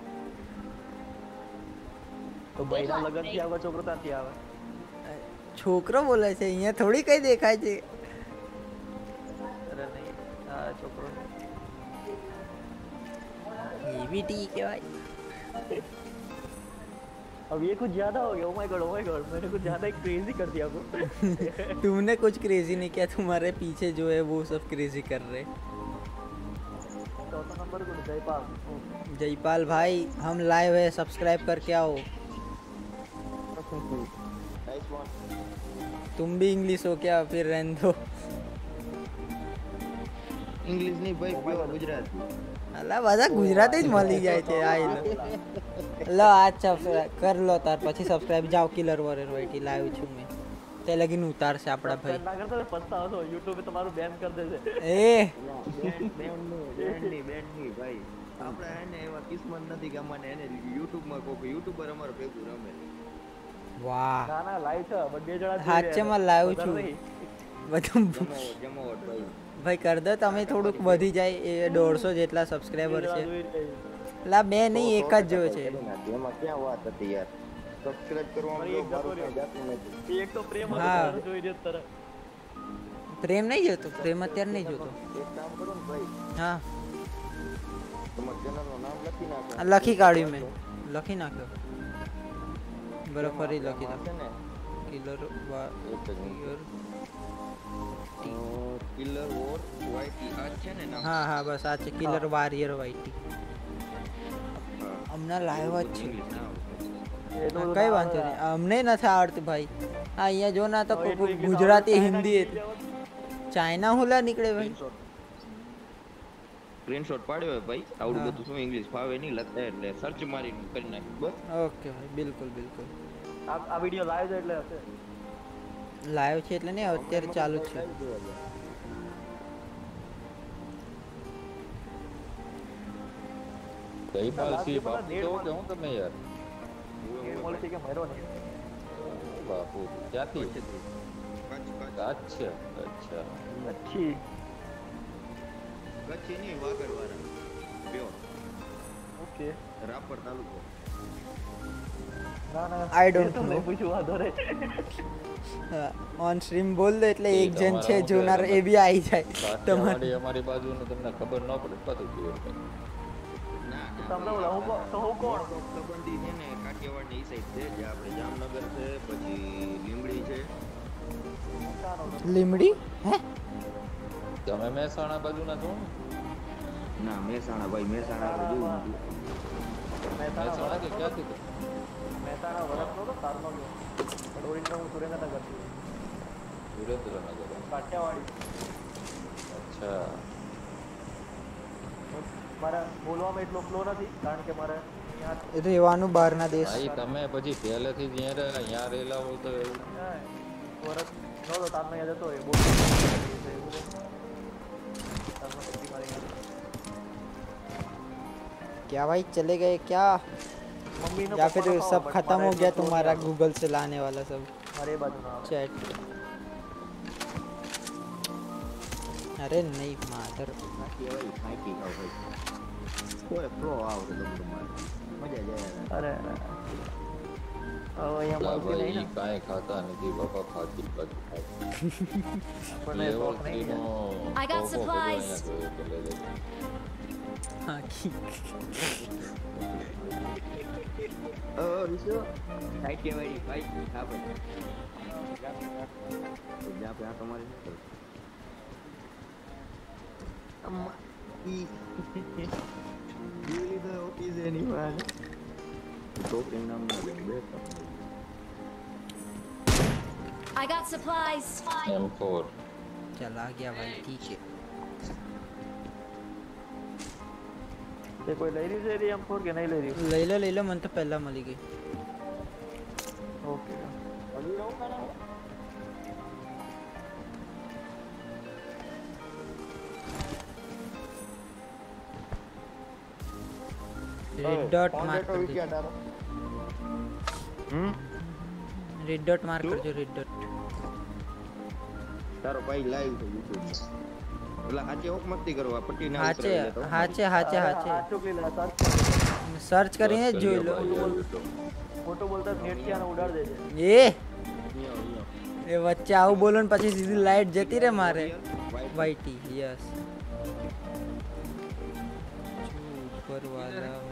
तो भाई बहिरा लगन किया होगा छोकरा ताती आवे छोकरा बोले से यहाँ थोड़ी कई देखाय छे अरे नहीं आ छोकरा ये भी ठीक है भाई। अब ये कुछ ज्यादा हो गया oh my god oh my god मैंने कुछ ज्यादा ही क्रेजी कर दिया आपको तुमने कुछ क्रेजी नहीं किया तुम्हारे पीछे जो है वो सब क्रेजी कर रहे चौथा नंबर को जयपाल जयपाल भाई हम लाइव है सब्सक्राइब करके आओ तुम भी इंग्लिश हो क्या फिर रहने दो ઇંગ્લિશ નહીં ભાઈ પ્યોર ગુજરાતી અલા બધા ગુજરાતી જ મળી જાય છે આ લો આજ સબસ્ક્રાઇબ કર લો તાર પછી સબસ્ક્રાઇબ જાઓ કિલર વોરિયર વાઈટી લાવ્યો છું મેં. તે લગીન ઉતારશે આપણા ભાઈ. ના કરતો તો છો YouTube તમારું બેન કરી દેશે એ. બેનની બેનની ભાઈ આપણે એને એવા કિસ્મત નથી કે મને એને. YouTube માં કોક યુટ્યુબર અમારો ભેગું રમે વાહ ના ના લાઈવ છે. બે જણા રહ્યા લાવ્યો છું બધું જમાવટ ભાઈ. ભાઈ કર દો તમે થોડુંક વધી જાય એ દોઢસો જેટલા રહ્યા છે. લા બે નહીં એક જ જોયો છે એમાં ક્યાં વાત હતી યાર સબસ્ક્રાઇબ કરવામાં મારી એક મારું જતો કાંઈ જાતું નથી એ એક તો પ્રેમ હતો, હા. તારો જોઈ રહ્યો છે તારા. પ્રેમ નહીં જોતો પ્રેમ અત્યારે નહીં જોતો એક કામ કરો ને ભાઈ હા તમારા ચેનલ નું નામ લખી નાખો આ લખી કાઢ્યું મેં લખી નાખ્યો બરાબર ફરી લખી છે નાખ્યો ને કિલર એક જ મિનિટ. કિલર વોર વાયટી આ જ છે ને નામ હા હા બસ આ છે કિલર વારિયર વાઈટી હમણાં લાઈવ જ છે. કઈ વાંધો નહીં. અમને નથી આવડતું ભાઈ. હા અહીંયા જો ના તો ગુજરાતી હિન્દી ચાઇના હુલા નીકળે ભાઈ. સ્ક્રીનશોટ પાડ્યો હોય ભાઈ. આવડું બધું શું ઇંગ્લિશ ફાવે નહીં લખતા એટલે સર્ચ મારી કરી નાખ્યું બસ. ઓકે ભાઈ બિલકુલ બિલકુલ. આ વિડિયો લાઈવ છે એટલે લાઈવ છે એટલે નહીં અત્યારે ચાલુ છે. જયપાલ સિંહ બાપુ કેવો કે હું તમે યાર કે મર્યો નહીં? બાપુ ક્યાંથી? અચ્છા અચ્છા. કચ્છી કચ્છી નહીં વાગડ વાળા ઓકે. રાપર તાલુકો. આઈ ડોન્ટ નો પૂછું વાંધો રે ઓન સ્ટ્રીમ બોલ દે એટલે એક જણ છે જોનાર એ બી આવી જાય. તમારી અમારી બાજુનું તમને ખબર ન પડે પતું ગયું છે. ના ના તમને બોલો હું કો- તો હું કોણ સંબંધી છે ને કાઠિયાવાડની ઈ સાઈડ છે જે આપણે જામનગર છે પછી લીંબડી છે લીમડી હે તમે મહેસાણા બાજુના છો ને ના મહેસાણા ભાઈ મહેસાણા આપણે જોયું નથી. મહેસાણા મહેસાણા કે વરસ ક્યાંથી નહોતો? મહેસાણા વરસ નહોતો તારનો ગયો પણ ઓરિજિનલ હું સુરેન્દ્રનગર થી સુરેન્દ્રનગર કાઠિયાવાડી અચ્છા મારા બોલવામાં એટલો ફ્લો નથી કારણ કે મારે અહીંયા રહેવાનું બહારના દેશ ભાઈ તમે પછી પહેલેથી જ અહીંયા રહેલા અહીંયા રહેલા હો તો એવું વરસ નહોતો તારનો યાદ હતો એ બોલ તારનો પછી મારે યાદ क्या भाई चले गए क्या મમ્મીનો या फिर પપ્પાનો सब ખાવા, but खत्म મારે हो गया એટલો flow तुम्हारा નહીં गूगल से लाने वाला सब આવતો. મારે એ બાજુ ના આવે. चैट अरे नहीं माधर Kau eh pro lah untuk lembut rumah Macam je. Ada Oh yang mau lain lah. Kau yang kata nanti bapa kau tiba tiba bawa I got supplies. Haki Oh, oh, Rizu Saya kira mari, baik, apa ni? Sekejap, sekejap Sekejap, Kamu, Really the anyone? I got supplies. M4. चला गया भाई ठीक ले रही के नहीं ले रही ले लो ले लो मन तो पहला अभी ગઈ ઓકે રેડ ડોટ માર્ક કરજો હમ રેડ ડોટ માર્ક કરજો રેડ ડોટ તારો ભાઈ લાઈવ છે YouTube પેલા હાચે ઓક મસ્તી કરો આ પટ્ટી ના હાચે ઉતરાવી લેતો. હાચે હાચે હાચે સાચું કે લા સર્ચ સર્ચ કરીને જ જોઈ લો ફોટો બોલતા નેટ થી આને ઉડાડ દેજે એ એ વચ્ચે આવું બોલો ને પછી સીધી લાઈટ જતી રે મારે વાઈટી યસ ઉપર વાલા મેસેજ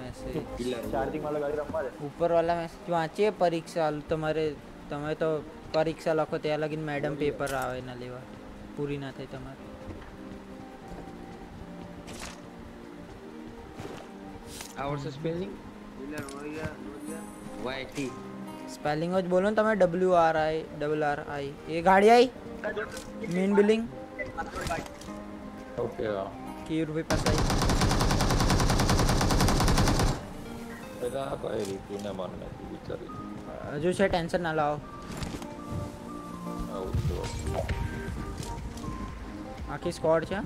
ચાર્જિંગ વાળા ગાડી રમવા દે ઉપર વાલા મેસેજ વાંચીએ પરીક્ષા હાલ તમારે તમે તો પરીક્ષા લખો ત્યાં લગીને મેડમ પેપર આવે ના લેવા પૂરી ના થાય તમારે આવડશે spelling wheeler warrior Y T spelling જ બોલો ને તમે W R I double R I એ ગાડી આવી મેન બિલ્ડિંગ ઓકે હા કેયુરભાઈ પાસે આવી પેલા કઈ રીતું ને મન નથી વિચારી હજુ છે ટેન્શન ના લાવો આવું તો આખી સ્કોડ છે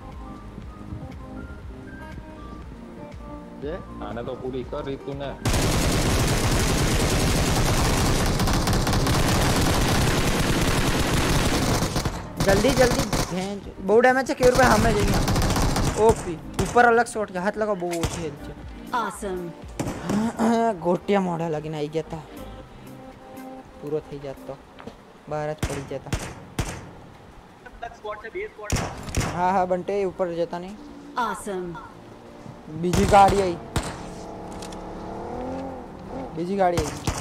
છે આને તો પૂરી કર રીતું ને જલ્દી જલ્દી ભેંચ બહુ ડેમેજ છે કેયુરભાઈ સામે જઈને ઓપી ઉપર અલગ શોટ છે હાથ લગાવો બહુ ઓછી હેલ્થ છે Awesome. ગોટિયા મોઢા લાગીને આવી ગયા તા પૂરો થઈ જાત તો બહાર જ પડી જતા હા હા બંટે ઉપર જતા નહીં Awesome. બીજી ગાડી આવી બીજી ગાડી આવી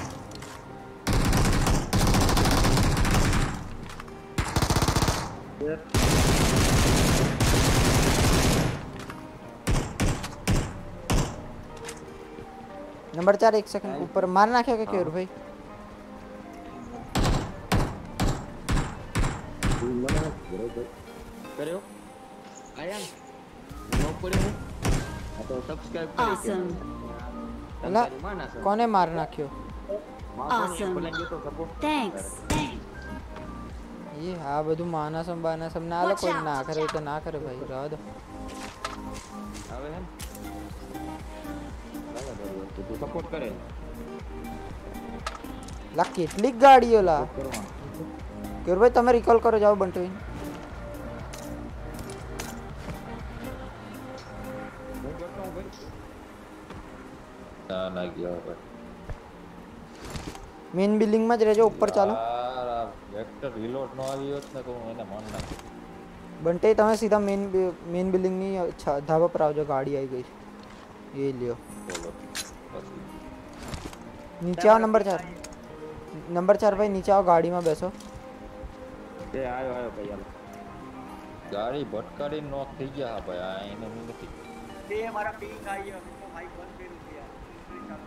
નંબર ચાર એક સેકન્ડ ઉપર માર નાખ્યો કે કેવું ભાઈ મને નથી બરોબર કર્યો આયા નો પડ્યો હું? આ તો સબસ્ક્રાઇબ કરી Awesome. અલા કોને માર નાખ્યો Awesome. Thanks. એ આ બધું માનસમ બાનસમ ના આલો Watch કોઈ out. ના કરે તો ના કરે ભાઈ રહેવા દો હવે હે ને તું સપોર્ટ કરે લા કેટલીક ગાડીઓ લા કરવા કેર ભાઈ તમે રિકોલ કરો જાઓ બંટુ હું કરતો હું ભાઈ ના ના ગયા હવે મેઇન બિલ્ડિંગમાં જ રહેજો ઉપર ચાલો યાર આ વેક્ટર રિલોડ નો આવી હોત ને તો હું એને માન નાખું બંટે તમે સીધા મેઇન મેઇન બિલ્ડિંગની છ- ધાબા પર આવજો ગાડી આવી ગઈ છે એ લ્યો બોલો પછી નીચે આવો નંબર ચાર નંબર ચાર ભાઈ નીચે આવો ગાડીમાં બેસો તે આયો આયો ભાઈ હાલો ગાડી ભટકાડી નોક થઈ ગયા હા ભાઈ આ એને હું નથી તે મારા પિંગ આવી ગયો તો માઈક બંધ કર્યું છે યાર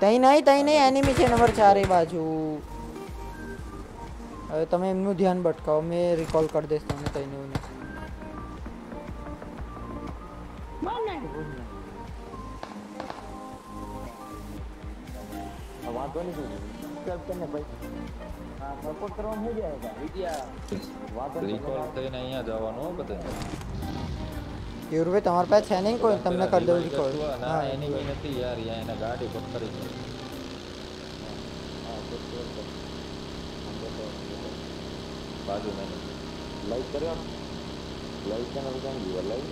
તઈ નહીં તઈ નહીં એનિમી છે નંબર ચાર એ બાજુ હવે તમે એમનું ધ્યાન ભટકાવો મેં રિકોલ કરી દઈશ તમને તઈને એવું વાંધો નહીં સબસ્ક્રાઇબ કરને ભાઈ હા સપોર્ટ કરવાનું થઈ જાય વિદ્યા વાંધો રિકોલ થઈને અહીંયા જવાનું હો બધે કેવુરભાઈ તમારી પાસે છે નહીં કોઈ તમને કરી દઉં રિકોલ ના હા એની બી નથી યાર યા એને ગાડી ભટકાડી છે બાજુ મેં લાઈક કર્યો લાઈક ચેનલ કેમ દીવા લાઈક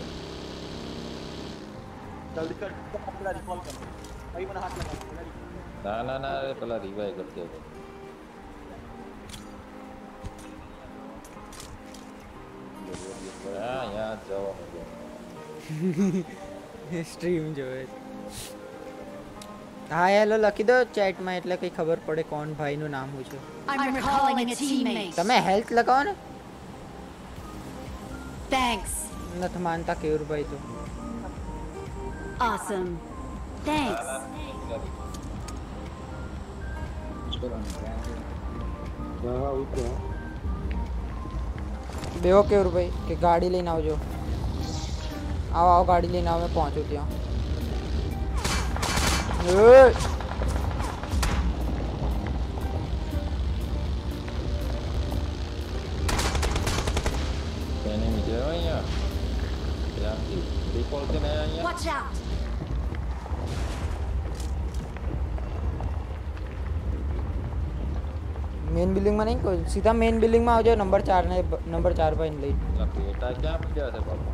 જલ્દી કર પેલા રિકોલ કર ભાઈ મને હાથ લગાવ પેલા recall. ના ના ના અરે પેલા રિવાય કરતી હતો હા યા જ જવાનું છે સ્ટ્રીમ જોવે હા હેલો લખી દો ચેટમાં એટલે કંઈ ખબર પડે કોણ ભાઈનું નામ શું છે I'm recalling a teammate. તમે હેલ્થ લગાવો ને Thanks. નથી માનતા કેવુરભાઈ તો Awesome. Thanks. હા હા ઉતરો બેહો કેવુરભાઈ કે ગાડી લઈને આવજો આવો આવો ગાડી લઈને આવો મેં પહોંચું ત્યાં ઓય! એનિમી છે હો અહીંયા ત્યાંથી રિકોલ છે ને અહીંયા Watch out. Main બિલ્ડિંગમાં નહીં કોઈ સીધા મેઇન બિલ્ડિંગમાં આવજો નંબર ચાર ને નંબર ચાર ભાઈને લઈ. પેટા ક્યાં છે બાપુ?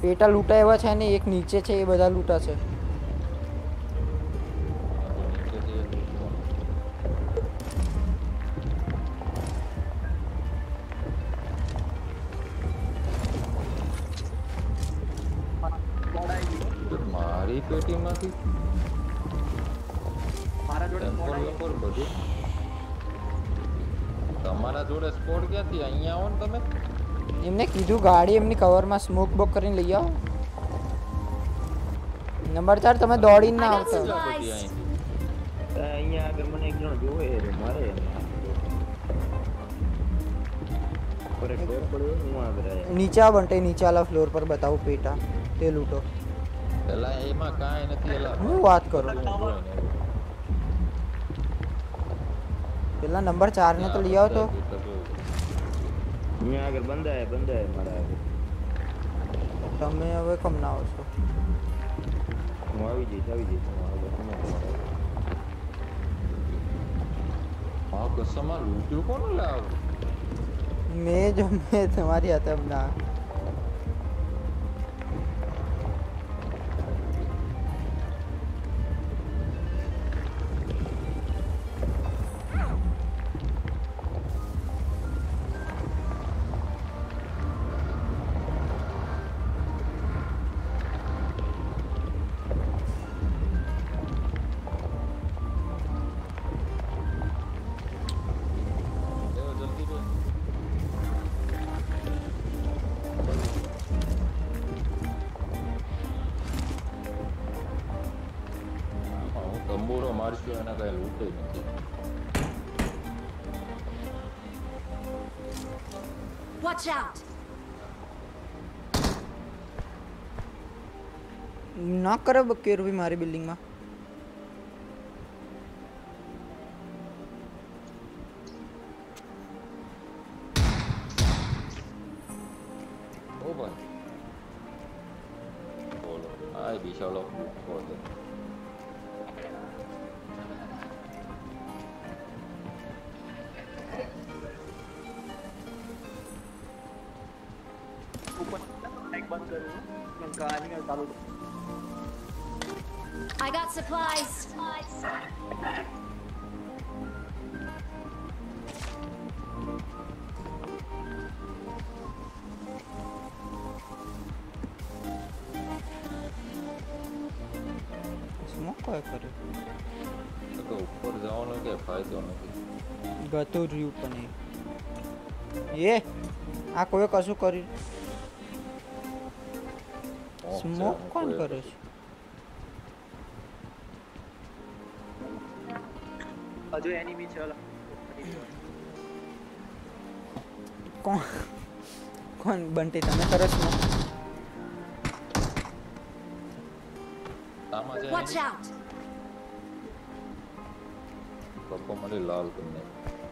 પેટા લૂંટા એવા છે ને એક નીચે છે એ બધા લૂંટા છે गाड़ी एमनी कवर में स्मोक बॉक कर ले जाओ नंबर 4 तुम्हें दौड़ी ना आवत है अगर मने एक जन जो है मारे नीचे बंटे नीचे वाला फ्लोर पर बताओ बेटा ते लूटो पहला ए माँ काय नथी एला हूँ बात करू पहला नंबर 4 ने तो लियाओ तो એ તો જોયું. અહીંયા આગળ બંધાય બંધાય મારા આગળ તમે હવે કમ ના આવો છો હું આવી જઈશ આવી જઈશ હું આગળ તમે તમારા આગળ. આ કસમાં લૂંટ્યું કોણ લાવ મેં જો મેં તમારી હાથે હમણાં ના કરે કેર ભાઈ મારી બિલ્ડિંગમાં ગતું રહ્યું પણ એ એ આ કોઈ કશું કર્યું ઓમ સ્મોક છે, કોણ કોઈ કરે છે હજુ enemy છે ઓલા. કોણ કોણ બંટી તમે કરો છો આમાં છે Watch out. પપ્પા મને લાલ કરી નાખ્યો.